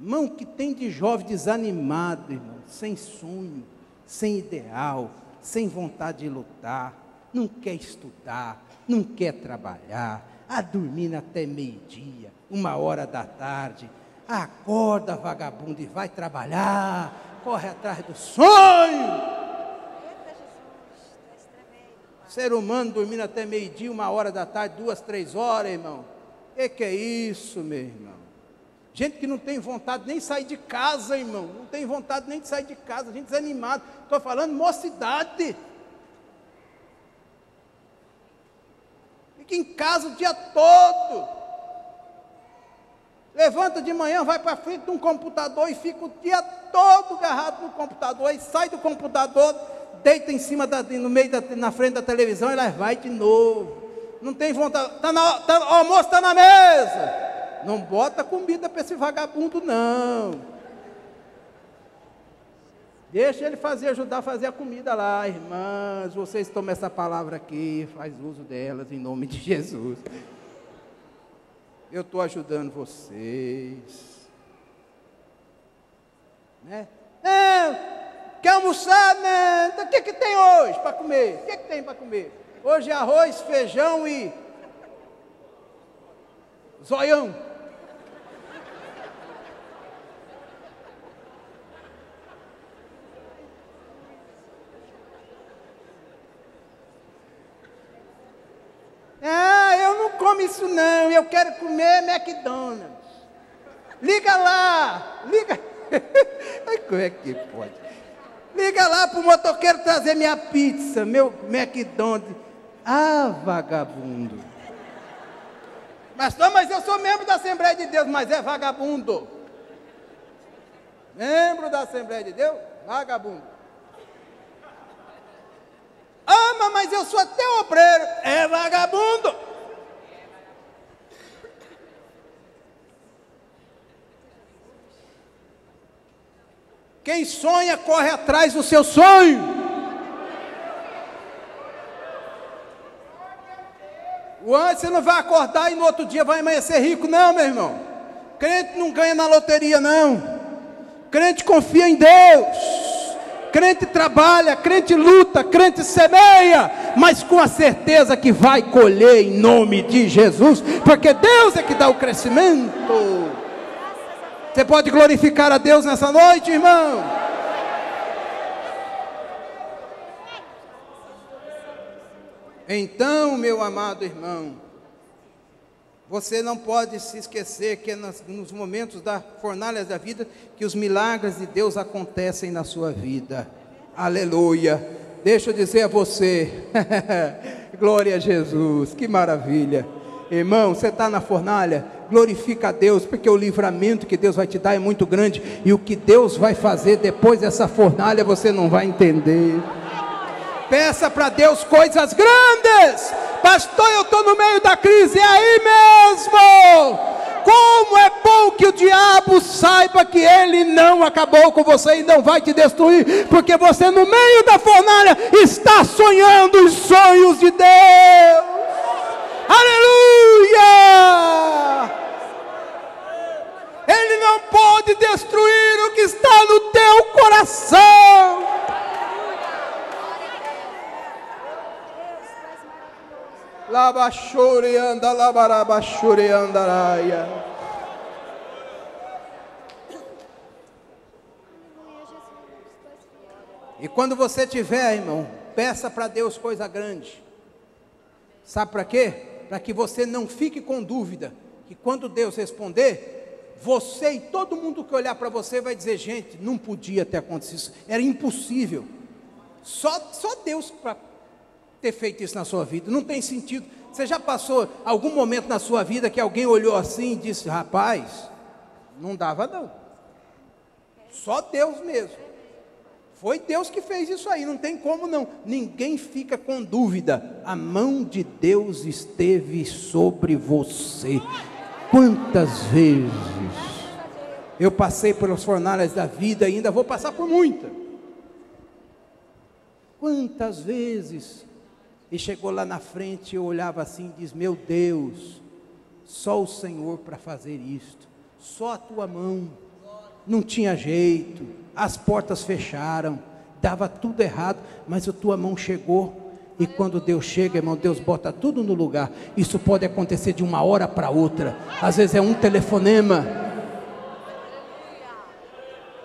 Irmão, que tem de jovem desanimado, irmão, sem sonho, sem ideal, sem vontade de lutar, não quer estudar, não quer trabalhar, a dormir até meio-dia, uma hora da tarde, acorda vagabundo e vai trabalhar, corre atrás do sonho. Ser humano dormindo até meio-dia, uma hora da tarde, duas, três horas, irmão. Que que é isso, meu irmão? Gente que não tem vontade nem de sair de casa, irmão. Não tem vontade nem de sair de casa. Gente desanimada. Estou falando mocidade. Fica em casa o dia todo. Levanta de manhã, vai para frente de um computador e fica o dia todo agarrado no computador. Aí sai do computador, deita em cima, da, no meio, da, na frente da televisão e lá vai de novo. Não tem vontade. Tá na, tá, o almoço está na mesa. Não bota comida para esse vagabundo, não. Deixa ele fazer, ajudar a fazer a comida lá, irmãs. Vocês tomam essa palavra aqui, faz uso delas em nome de Jesus. Eu estou ajudando vocês. Né? Não, quer almoçar? Então, o que, que tem hoje para comer? O que, que tem para comer? Hoje é arroz, feijão e zoião. Ah, como isso não, eu quero comer McDonald's. Liga lá, liga. Como é que pode? Liga lá pro motoqueiro trazer minha pizza, meu McDonald's. Ah, vagabundo. Mas não, mas eu sou membro da Assembleia de Deus, mas é vagabundo. Membro da Assembleia de Deus, vagabundo. Ama, mas eu sou até obreiro. É vagabundo. Quem sonha corre atrás do seu sonho. Você não vai acordar e no outro dia vai amanhecer rico, não, meu irmão. Crente não ganha na loteria, não. Crente confia em Deus. Crente trabalha, crente luta, crente semeia, mas com a certeza que vai colher em nome de Jesus, porque Deus é que dá o crescimento. Você pode glorificar a Deus nessa noite, irmão? Então, meu amado irmão, você não pode se esquecer que é nos momentos da fornalha da vida que os milagres de Deus acontecem na sua vida. Aleluia. Deixa eu dizer a você, glória a Jesus, que maravilha. Irmão, você está na fornalha, glorifica a Deus, porque o livramento que Deus vai te dar é muito grande, e o que Deus vai fazer depois dessa fornalha você não vai entender. Peça para Deus coisas grandes. Pastor, eu estou no meio da crise, é aí mesmo. Como é bom que o diabo saiba que ele não acabou com você e não vai te destruir, porque você no meio da fornalha está sonhando os sonhos de Deus. Aleluia! Ele não pode destruir o que está no teu coração. Labachore. E quando você tiver, irmão, peça para Deus coisa grande. Sabe para quê? Para que você não fique com dúvida que quando Deus responder, você e todo mundo que olhar para você vai dizer: gente, não podia ter acontecido isso, era impossível. Só, só Deus para ter feito isso na sua vida, não tem sentido. Você já passou algum momento na sua vida que alguém olhou assim e disse: rapaz, não dava não. Só Deus mesmo. Foi Deus que fez isso aí, não tem como não. Ninguém fica com dúvida. A mão de Deus esteve sobre você. Quantas vezes eu passei pelas fornalhas da vida e ainda vou passar por muita. Quantas vezes e chegou lá na frente, eu olhava assim e diz: Meu Deus, só o Senhor para fazer isto, só a tua mão, não tinha jeito, as portas fecharam, dava tudo errado, mas a tua mão chegou. E quando Deus chega, irmão, Deus bota tudo no lugar. Isso pode acontecer de uma hora para outra. Às vezes é um telefonema.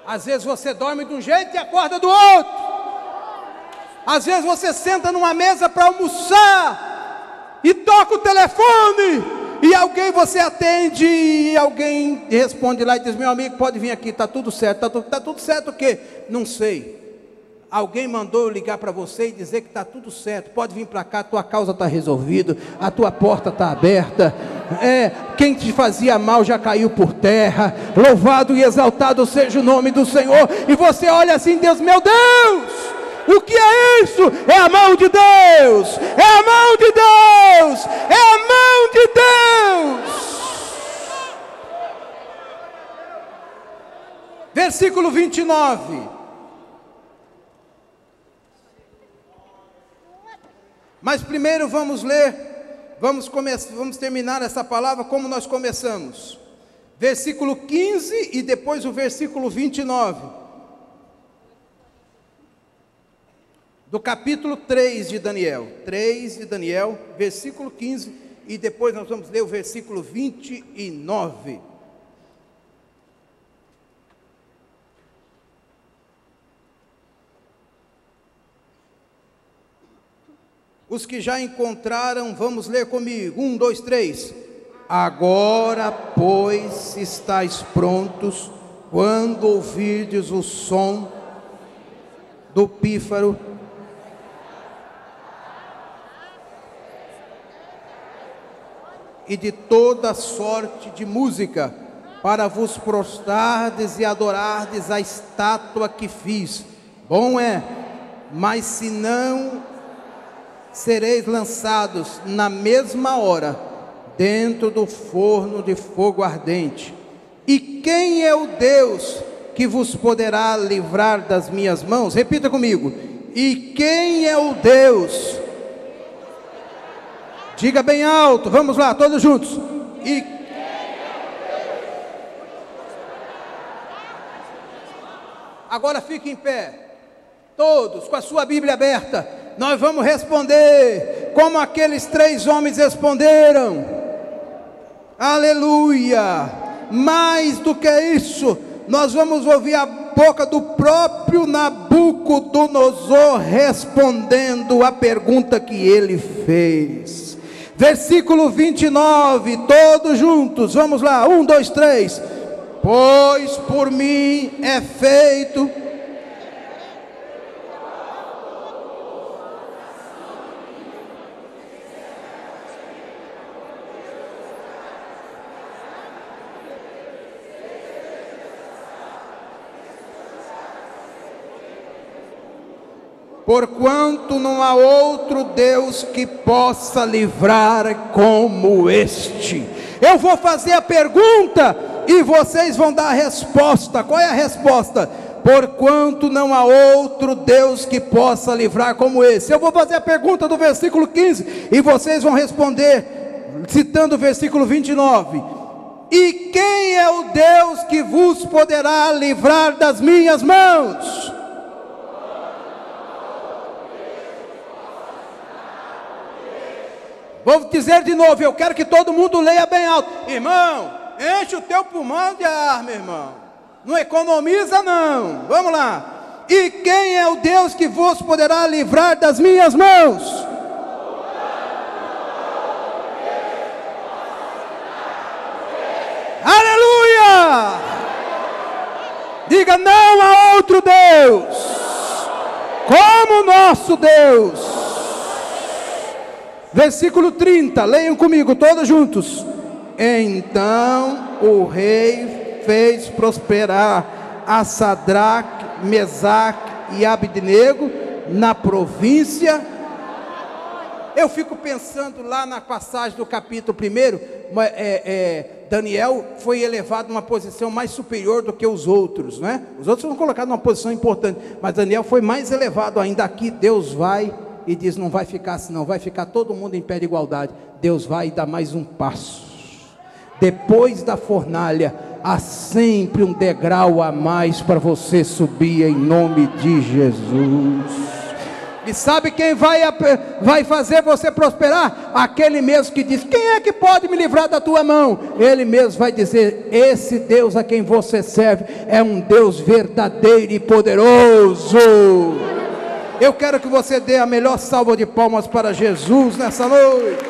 Às vezes você dorme de um jeito e acorda do outro. Às vezes você senta numa mesa para almoçar e toca o telefone e alguém você atende e alguém responde lá e diz: Meu amigo, pode vir aqui, está tudo certo. Está tudo, tá tudo certo o quê? Não sei. Alguém mandou eu ligar para você e dizer que está tudo certo. Pode vir para cá, a tua causa está resolvida, a tua porta está aberta. É, quem te fazia mal já caiu por terra. Louvado e exaltado seja o nome do Senhor. E você olha assim, Deus, meu Deus! O que é isso? É a mão de Deus! É a mão de Deus! É a mão de Deus! Versículo 29. Mas primeiro vamos ler, vamos, vamos terminar essa palavra como nós começamos. Versículo 15 e depois o versículo 29. Do capítulo 3 de Daniel. 3 de Daniel, versículo 15, e depois nós vamos ler o versículo 29. Os que já encontraram, vamos ler comigo. Um, dois, três. Agora, pois, estáis prontos, quando ouvirdes o som do pífaro, e de toda sorte de música, para vos prostrardes e adorardes a estátua que fiz. Bom é, mas se não sereis lançados na mesma hora dentro do forno de fogo ardente. E quem é o Deus que vos poderá livrar das minhas mãos? Repita comigo. E quem é o Deus? Diga bem alto, vamos lá, todos juntos. E Agora fique em pé, todos com a sua Bíblia aberta. Nós vamos responder como aqueles três homens responderam. Aleluia! Mais do que isso, nós vamos ouvir a boca do próprio Nabucodonosor respondendo a pergunta que ele fez. Versículo 29, todos juntos, vamos lá, um, dois, três. Pois por mim é feito porquanto não há outro Deus que possa livrar como este. Eu vou fazer a pergunta e vocês vão dar a resposta. Qual é a resposta? Porquanto não há outro Deus que possa livrar como esse. Eu vou fazer a pergunta do versículo 15 e vocês vão responder, citando o versículo 29. E quem é o Deus que vos poderá livrar das minhas mãos? Vou dizer de novo, eu quero que todo mundo leia bem alto. Irmão, enche o teu pulmão de ar, meu irmão. Não economiza não. Vamos lá. E quem é o Deus que vos poderá livrar das minhas mãos? Aleluia! Diga não a outro Deus, como nosso Deus. Versículo 30, leiam comigo, todos juntos. Então o rei fez prosperar a Sadraque, Mesaque e Abednego na província. Eu fico pensando lá na passagem do capítulo 1, é, é, Daniel foi elevado a uma posição mais superior do que os outros, né? Os outros foram colocados numa posição importante, mas Daniel foi mais elevado ainda. Aqui Deus vai e diz: não vai ficar assim, não, vai ficar todo mundo em pé de igualdade. Deus vai dar mais um passo. Depois da fornalha, há sempre um degrau a mais para você subir em nome de Jesus. E sabe quem vai, vai fazer você prosperar? Aquele mesmo que diz: Quem é que pode me livrar da tua mão? Ele mesmo vai dizer: Esse Deus a quem você serve é um Deus verdadeiro e poderoso. Eu quero que você dê a melhor salva de palmas para Jesus nessa noite.